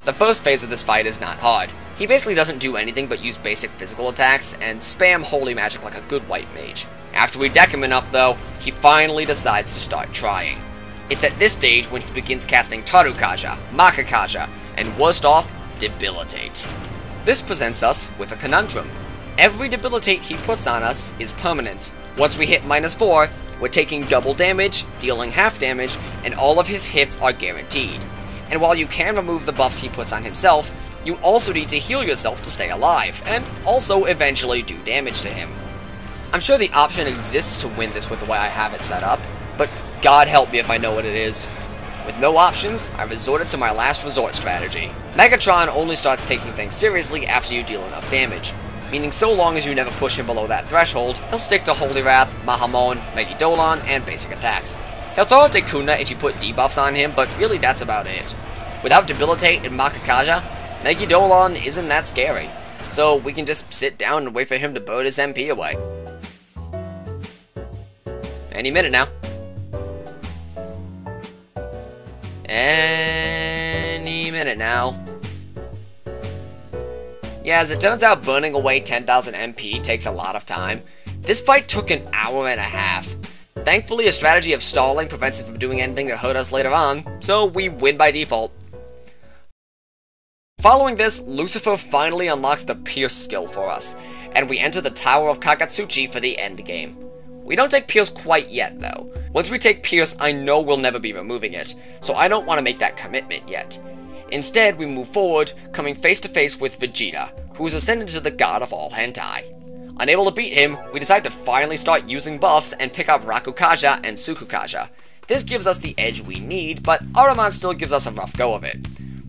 A: The first phase of this fight is not hard. He basically doesn't do anything but use basic physical attacks and spam holy magic like a good white mage. After we deck him enough though, he finally decides to start trying. It's at this stage when he begins casting Tarukaja, Makakaja, and worst off, Debilitate. This presents us with a conundrum. Every Debilitate he puts on us is permanent. Once we hit minus 4, we're taking double damage, dealing half damage, and all of his hits are guaranteed and while you can remove the buffs he puts on himself, you also need to heal yourself to stay alive, and also eventually do damage to him. I'm sure the option exists to win this with the way I have it set up, but god help me if I know what it is. With no options, I resorted to my last resort strategy. Megatron only starts taking things seriously after you deal enough damage, meaning so long as you never push him below that threshold, he'll stick to Holy Wrath, Mahamon, Megidolan, and basic attacks. He'll throw out Dekunda if you put debuffs on him, but really that's about it. Without Debilitate and Makakaja, Megidolan isn't that scary, so we can just sit down and wait for him to burn his MP away. Any minute now. Any minute now. Yeah, as it turns out, burning away 10,000 MP takes a lot of time. This fight took an hour and a half. Thankfully, a strategy of stalling prevents it from doing anything to hurt us later on, so we win by default. Following this, Lucifer finally unlocks the Pierce skill for us, and we enter the Tower of Kagutsuchi for the end game. We don't take Pierce quite yet, though. Once we take Pierce, I know we'll never be removing it, so I don't want to make that commitment yet. Instead, we move forward, coming face to face with Vegeta, who is ascended to the god of all hentai. Unable to beat him, we decide to finally start using buffs and pick up Rakukaja and Sukukaja. This gives us the edge we need, but Ahriman still gives us a rough go of it.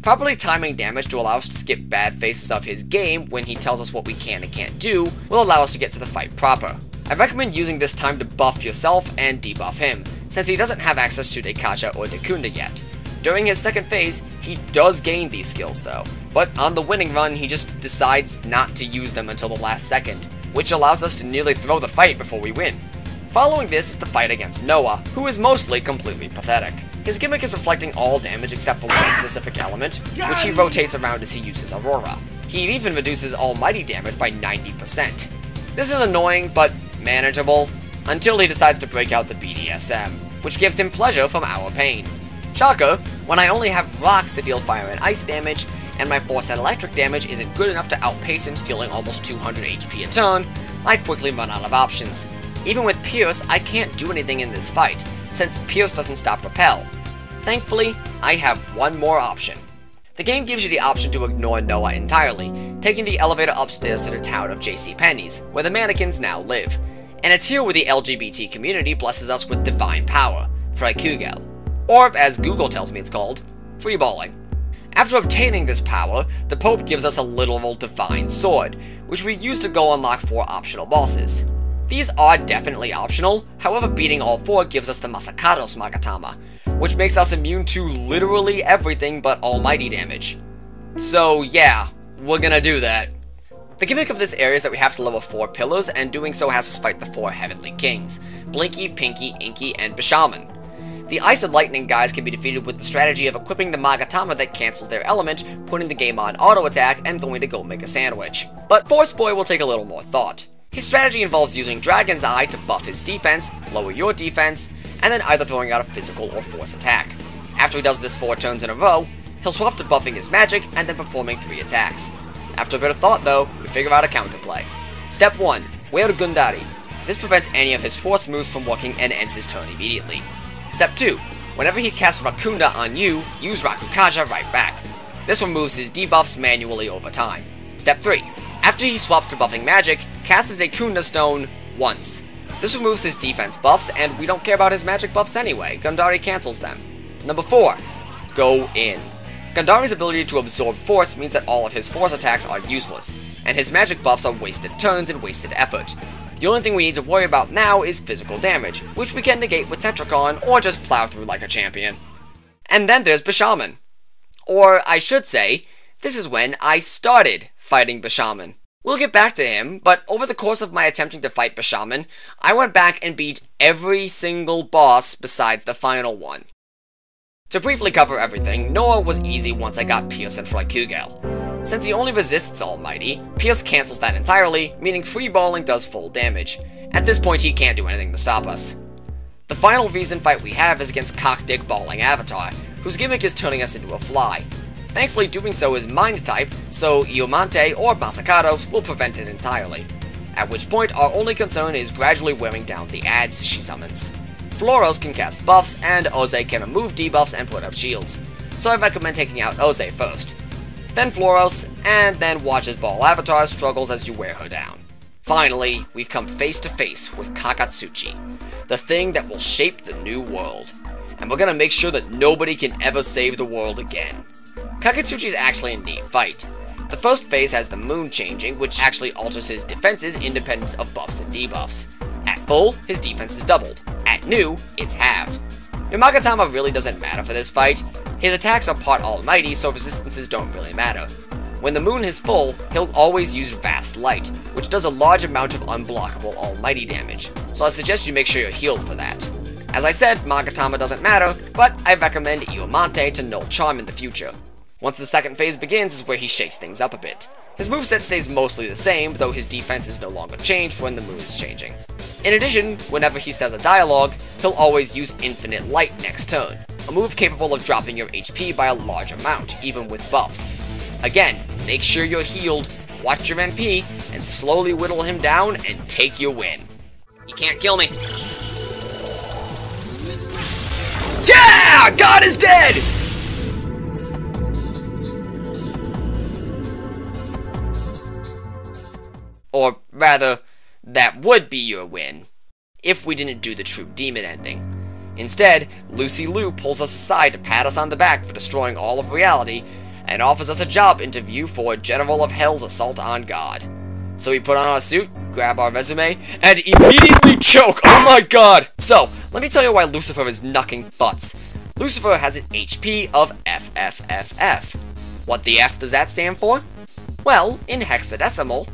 A: Properly timing damage to allow us to skip bad phases of his game when he tells us what we can and can't do will allow us to get to the fight proper. I recommend using this time to buff yourself and debuff him, since he doesn't have access to Dekaja or Dekunda yet. During his second phase, he does gain these skills though, but on the winning run he just decides not to use them until the last second, which allows us to nearly throw the fight before we win. Following this is the fight against Noah, who is mostly completely pathetic. His gimmick is reflecting all damage except for one specific element, which he rotates around as he uses Aurora. He even reduces almighty damage by 90%. This is annoying, but manageable, until he decides to break out the BDSM, which gives him pleasure from our pain. Shocker, when I only have rocks that deal fire and ice damage, and my force and electric damage isn't good enough to outpace him stealing almost 200 HP a turn, I quickly run out of options. Even with Pierce, I can't do anything in this fight, since Pierce doesn't stop Repel. Thankfully, I have one more option. The game gives you the option to ignore Noah entirely, taking the elevator upstairs to the town of JC Penney's, where the mannequins now live. And it's here where the LGBT community blesses us with divine power, Freikugel. Or, as Google tells me it's called, freeballing. After obtaining this power, the Pope gives us a literal divine sword, which we use to go unlock four optional bosses. These are definitely optional, however beating all four gives us the Masakados Magatama, which makes us immune to literally everything but almighty damage. So yeah, we're gonna do that. The gimmick of this area is that we have to level 4 pillars, and doing so has us fight the 4 Heavenly Kings, Blinky, Pinky, Inky, and Bishamon. The Ice and Lightning guys can be defeated with the strategy of equipping the Magatama that cancels their element, putting the game on auto attack, and going to go make a sandwich. But Force Boy will take a little more thought. His strategy involves using Dragon's Eye to buff his defense, lower your defense, and then either throwing out a physical or force attack. After he does this four turns in a row, he'll swap to buffing his magic and then performing three attacks. After a bit of thought though, we figure out a counterplay. Step 1. Wear Gundari. This prevents any of his force moves from working and ends his turn immediately. Step 2. Whenever he casts Rakunda on you, use Rakukaja right back. This removes his debuffs manually over time. Step 3. After he swaps to buffing magic, cast the Dekunda Stone once. This removes his defense buffs, and we don't care about his magic buffs anyway. Gundari cancels them. Number 4. Go in. Gundari's ability to absorb force means that all of his force attacks are useless, and his magic buffs are wasted turns and wasted effort. The only thing we need to worry about now is physical damage, which we can negate with Tetrakarn or just plow through like a champion. And then there's Bishamon. Or, I should say, this is when I started fighting Bishamon. We'll get back to him, but over the course of my attempting to fight Bishamon, I went back and beat every single boss besides the final one. To briefly cover everything, Noah was easy once I got Pierce and Freikugel. Since he only resists Almighty, Pierce cancels that entirely, meaning free balling does full damage. At this point he can't do anything to stop us. The final reason fight we have is against Cock Dick Balling Avatar, whose gimmick is turning us into a fly. Thankfully, doing so is Mind type, so Iomante or Masakados will prevent it entirely. At which point, our only concern is gradually wearing down the ads she summons. Flauros can cast buffs, and Ose can remove debuffs and put up shields, so I recommend taking out Ose first. Then Flauros, and then watches Baal Avatar struggles as you wear her down. Finally, we've come face to face with Kagutsuchi, the thing that will shape the new world. And we're gonna make sure that nobody can ever save the world again. Kagutsuchi is actually a neat fight. The first phase has the moon changing, which actually alters his defenses independent of buffs and debuffs. At full, his defense is doubled. At new, it's halved. Yamagatama really doesn't matter for this fight. His attacks are part almighty, so resistances don't really matter. When the moon is full, he'll always use Vast Light, which does a large amount of unblockable almighty damage, so I suggest you make sure you're healed for that. As I said, Magatama doesn't matter, but I recommend Iomante to Null Charm in the future. Once the second phase begins is where he shakes things up a bit. His moveset stays mostly the same, though his defense is no longer changed when the moon is changing. In addition, whenever he says a dialogue, he'll always use Infinite Light next turn, a move capable of dropping your HP by a large amount, even with buffs. Again, make sure you're healed, watch your MP, and slowly whittle him down and take your win. You can't kill me. Yeah! God is dead! Or rather, that would be your win, if we didn't do the true demon ending. Instead, Lucy Liu pulls us aside to pat us on the back for destroying all of reality, and offers us a job interview for General of Hell's Assault on God. So we put on our suit, grab our resume, and immediately choke! Oh my god! So, let me tell you why Lucifer is knocking butts. Lucifer has an HP of FFFF. What the F does that stand for? Well, in hexadecimal,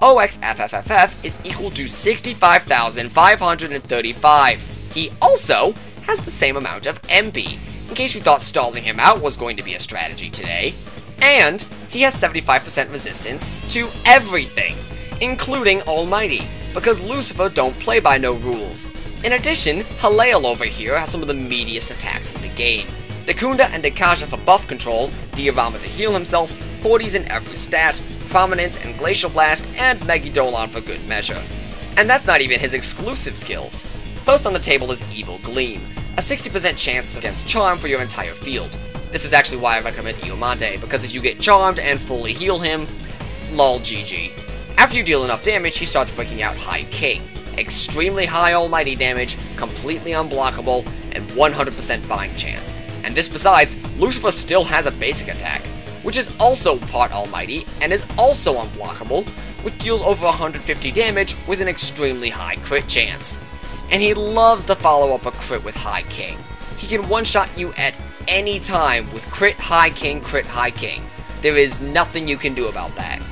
A: OXFFFF is equal to 65,535. He also has the same amount of MP, in case you thought stalling him out was going to be a strategy today. And he has 75% resistance to everything, including Almighty, because Lucifer don't play by no rules. In addition, Halale over here has some of the meatiest attacks in the game. Dekunda and Dekaja for buff control, Diarama to heal himself, 40s in every stat, Prominence and Glacial Blast, and Megidolon for good measure. And that's not even his exclusive skills. First on the table is Evil Gleam, a 60% chance against Charm for your entire field. This is actually why I recommend Iomante, because if you get Charmed and fully heal him, lol GG. After you deal enough damage, he starts breaking out High King. Extremely high almighty damage, completely unblockable, and 100% bind chance. And this besides, Lucifer still has a basic attack, which is also part almighty, and is also unblockable, which deals over 150 damage with an extremely high crit chance. And he loves to follow up a crit with High King. He can one-shot you at any time with crit High King, crit High King. There is nothing you can do about that.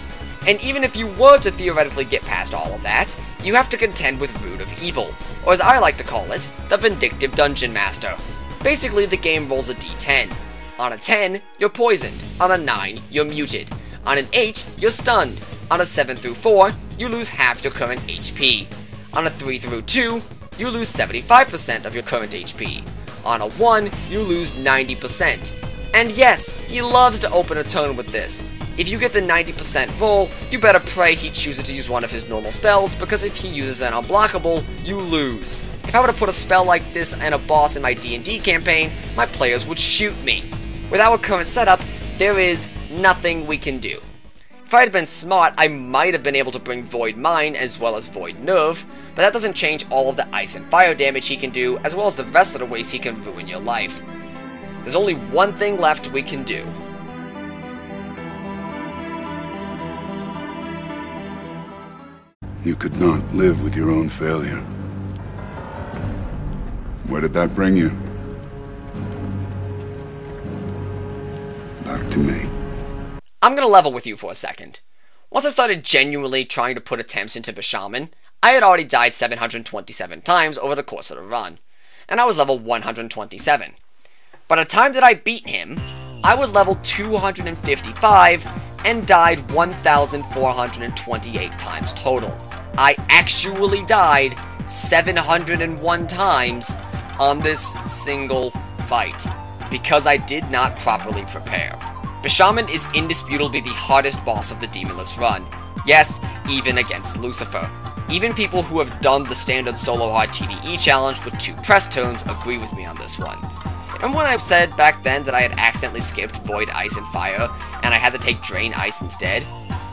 A: And even if you were to theoretically get past all of that, you have to contend with Root of Evil, or as I like to call it, the Vindictive Dungeon Master. Basically, the game rolls a d10. On a 10, you're poisoned. On a 9, you're muted. On an 8, you're stunned. On a 7 through 4, you lose half your current HP. On a 3 through 2, you lose 75% of your current HP. On a 1, you lose 90%. And yes, he loves to open a turn with this. If you get the 90% roll, you better pray he chooses to use one of his normal spells, because if he uses an unblockable, you lose. If I were to put a spell like this and a boss in my D&D campaign, my players would shoot me. With our current setup, there is nothing we can do. If I had been smart, I might have been able to bring Void Mind as well as Void Nerve, but that doesn't change all of the ice and fire damage he can do, as well as the rest of the ways he can ruin your life. There's only one thing left we can do.
B: You could not live with your own failure. Where did that bring you? Back to me.
A: I'm gonna level with you for a second. Once I started genuinely trying to put attempts into Bishamon, I had already died 727 times over the course of the run, and I was level 127. By the time that I beat him, I was level 255 and died 1,428 times total. I actually died 701 times on this single fight because I did not properly prepare. Bishamon is indisputably the hardest boss of the Demonless run. Yes, even against Lucifer. Even people who have done the standard solo hard TDE challenge with two press tones agree with me on this one. And when I've said back then that I had accidentally skipped Void Ice and Fire, and I had to take Drain Ice instead?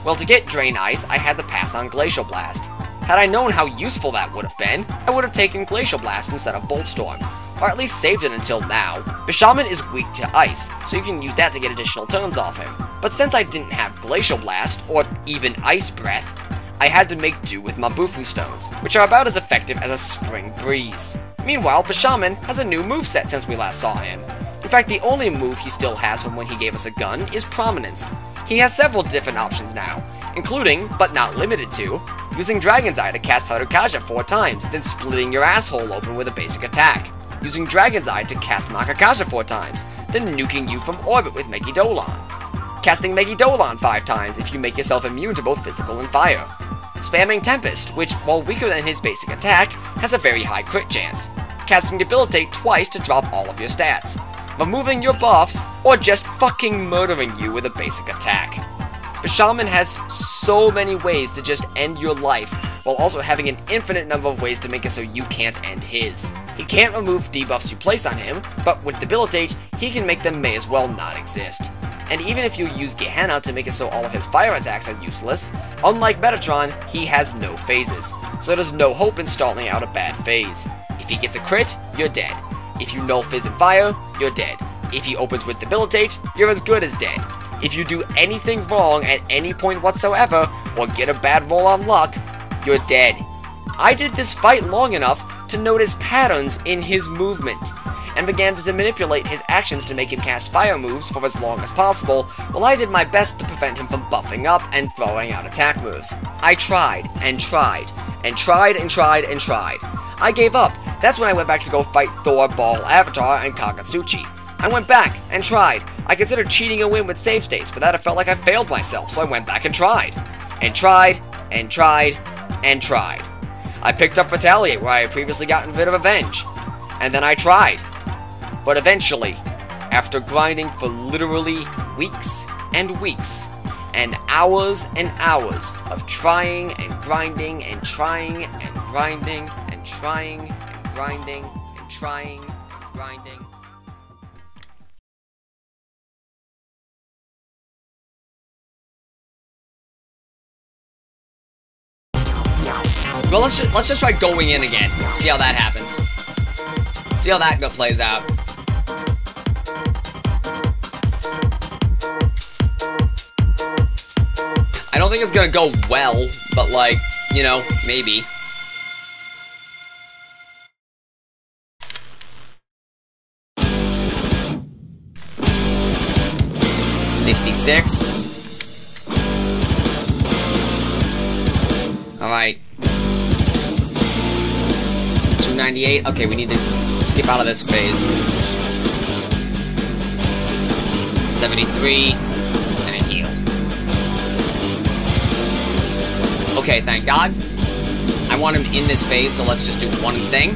A: Well, to get Drain Ice, I had to pass on Glacial Blast. Had I known how useful that would have been, I would have taken Glacial Blast instead of Bolt Storm. or at least saved it until now. Bishamon is weak to ice, so you can use that to get additional turns off him. But since I didn't have Glacial Blast, or even Ice Breath, I had to make do with Mabufu Stones, which are about as effective as a Spring Breeze. Meanwhile, Bishamon has a new moveset since we last saw him. In fact, the only move he still has from when he gave us a gun is Prominence. He has several different options now, including, but not limited to, using Dragon's Eye to cast Harukaja four times, then splitting your asshole open with a basic attack. Using Dragon's Eye to cast Makakaja four times, then nuking you from orbit with Megidolan. Casting Megidolan five times if you make yourself immune to both physical and fire. Spamming Tempest, which, while weaker than his basic attack, has a very high crit chance. Casting Debilitate twice to drop all of your stats. Removing your buffs, or just fucking murdering you with a basic attack. Bishamon has so many ways to just end your life, while also having an infinite number of ways to make it so you can't end his. He can't remove debuffs you place on him, but with Debilitate, he can make them may as well not exist. And even if you use Gehenna to make it so all of his fire attacks are useless, unlike Metatron, he has no phases, so there's no hope in stalling out a bad phase. If he gets a crit, you're dead. If you null Phys and Fire, you're dead. If he opens with Debilitate, you're as good as dead. If you do anything wrong at any point whatsoever, or get a bad roll on luck, you're dead. I did this fight long enough to notice patterns in his movement, and began to manipulate his actions to make him cast fire moves for as long as possible, while I did my best to prevent him from buffing up and throwing out attack moves. I tried, and tried, and tried, and tried, and tried. I gave up. That's when I went back to go fight Thor, Baal, Avatar, and Kagutsuchi. I went back and tried. I considered cheating a win with save states, but that felt like I failed myself, so I went back and tried. And tried, and tried, and tried. I picked up Retaliate, where I had previously gotten rid of Avenge. And then I tried. But eventually, after grinding for literally weeks and weeks, and hours and hours of trying and grinding and trying and grinding and trying grinding and trying and grinding. Well, let's just, let's just try going in again. See how that happens. See how that plays out. I don't think it's gonna go well, but like, you know, maybe. Sixty-six. Alright. 298. Okay, we need to skip out of this phase. 73. And a heal. Okay, thank God. I want him in this phase, so let's just do one thing.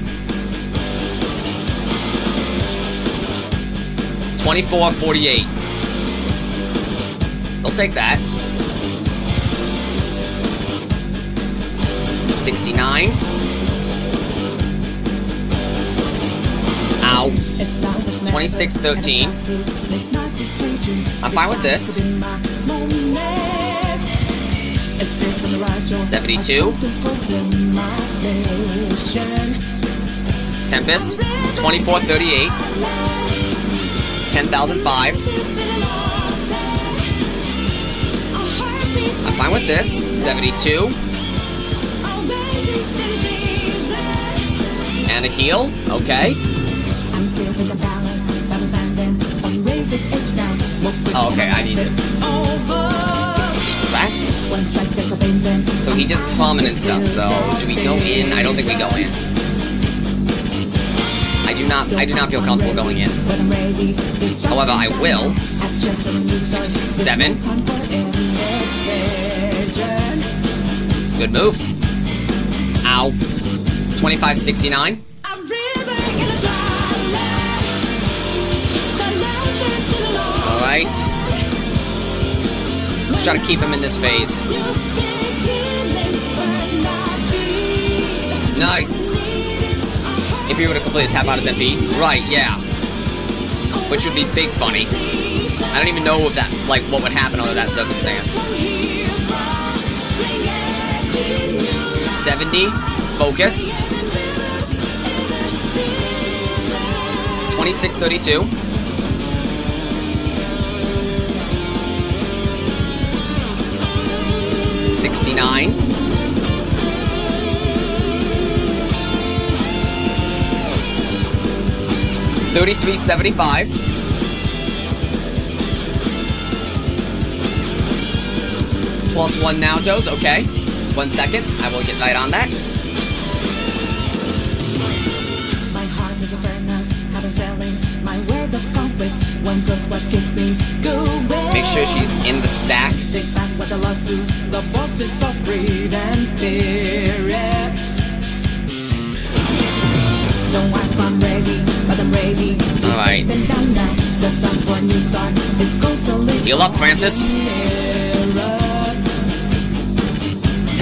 A: 24, 48. They'll take that. 69. Ow. 26, 13. I'm fine with this. 72. Tempest. 24, 38. 10,005. I'm fine with this. 72. And a heal. Okay. Oh, okay, I need it. That? So he just prominence us, so do we go in? I don't think we go in. I do not I do not feel comfortable going in. However, I will. 67. Good move. Ow. 2569. Alright. Let's try to keep him in this phase. Nice! If he were to completely tap out his MP. Right, yeah. Which would be big funny. I don't even know if that, like, what would happen under that circumstance. 70. Focus. 2632. Sixty-nine. Thirty-three seventy-five. Plus one Naotos, okay. One second, I will get right on that.
C: My heart is a furnace, how to selling my word of conflict. One just what keeps me going.
A: Make sure she's in the stack.
C: Take back what I lost to the forces of greed and fear. Yeah. Don't ask I'm ready, but I'm ready. to
A: Alright.
C: face it down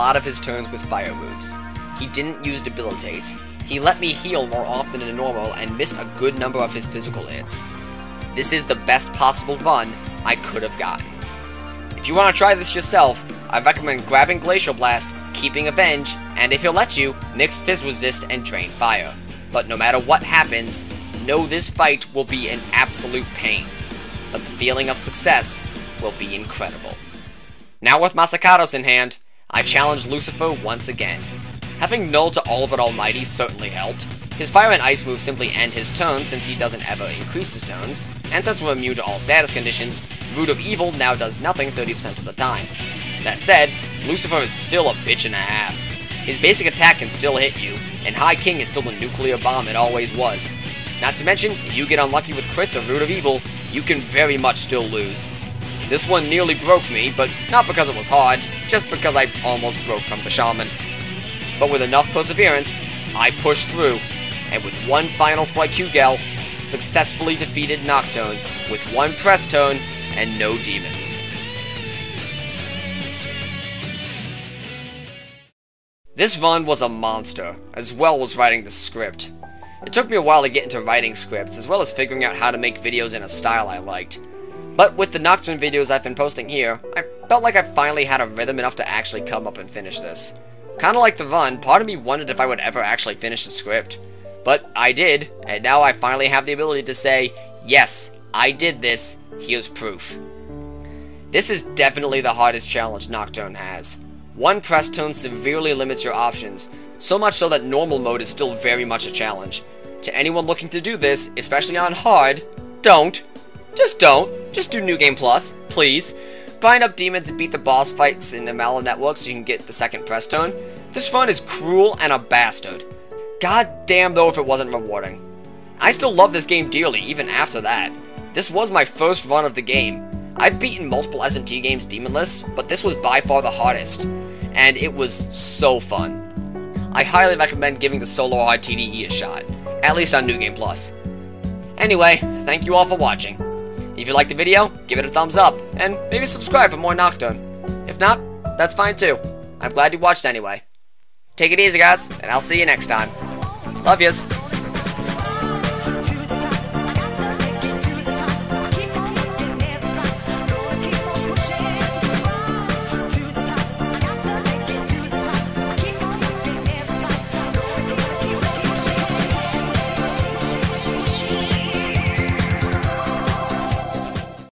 A: lot of his turns with fire moves. He didn't use debilitate. He let me heal more often than normal and missed a good number of his physical hits. This is the best possible run I could have gotten. If you want to try this yourself, I recommend grabbing Glacial Blast, keeping Avenge, and if he'll let you, mix Phys Resist and Drain Fire. But no matter what happens, know this fight will be an absolute pain. But the feeling of success will be incredible. Now with Masakados in hand, I challenge Lucifer once again. Having Null to All But Almighty certainly helped. His Fire and Ice moves simply end his turn since he doesn't ever increase his turns, and since we're immune to all status conditions, Root of Evil now does nothing 30% of the time. That said, Lucifer is still a bitch and a half. His basic attack can still hit you, and High King is still the nuclear bomb it always was. Not to mention, if you get unlucky with crits or Root of Evil, you can very much still lose. This one nearly broke me, but not because it was hard, just because I almost broke from the shaman. But with enough perseverance, I pushed through, and with one final Freikugel, successfully defeated Nocturne with one press and no demons. This run was a monster, as well as writing the script. It took me a while to get into writing scripts, as well as figuring out how to make videos in a style I liked. But with the Nocturne videos I've been posting here, I felt like I finally had a rhythm enough to actually come up and finish this. Kinda like the run, part of me wondered if I would ever actually finish the script. But I did, and now I finally have the ability to say, yes, I did this, here's proof. This is definitely the hardest challenge Nocturne has. One press turn severely limits your options, so much so that normal mode is still very much a challenge. To anyone looking to do this, especially on hard, don't. Just don't. Just do New Game Plus, please. Grind up demons and beat the boss fights in the Amala Network so you can get the second press turn. This run is cruel and a bastard. God damn though if it wasn't rewarding. I still love this game dearly, even after that. This was my first run of the game. I've beaten multiple SMT games demonless, but this was by far the hardest. And it was so fun. I highly recommend giving the solo hard TDE a shot, at least on New Game Plus. Anyway, thank you all for watching. If you liked the video, give it a thumbs up, and maybe subscribe for more Nocturne. If not, that's fine too. I'm glad you watched anyway. Take it easy, guys, and I'll see you next time. Love yous.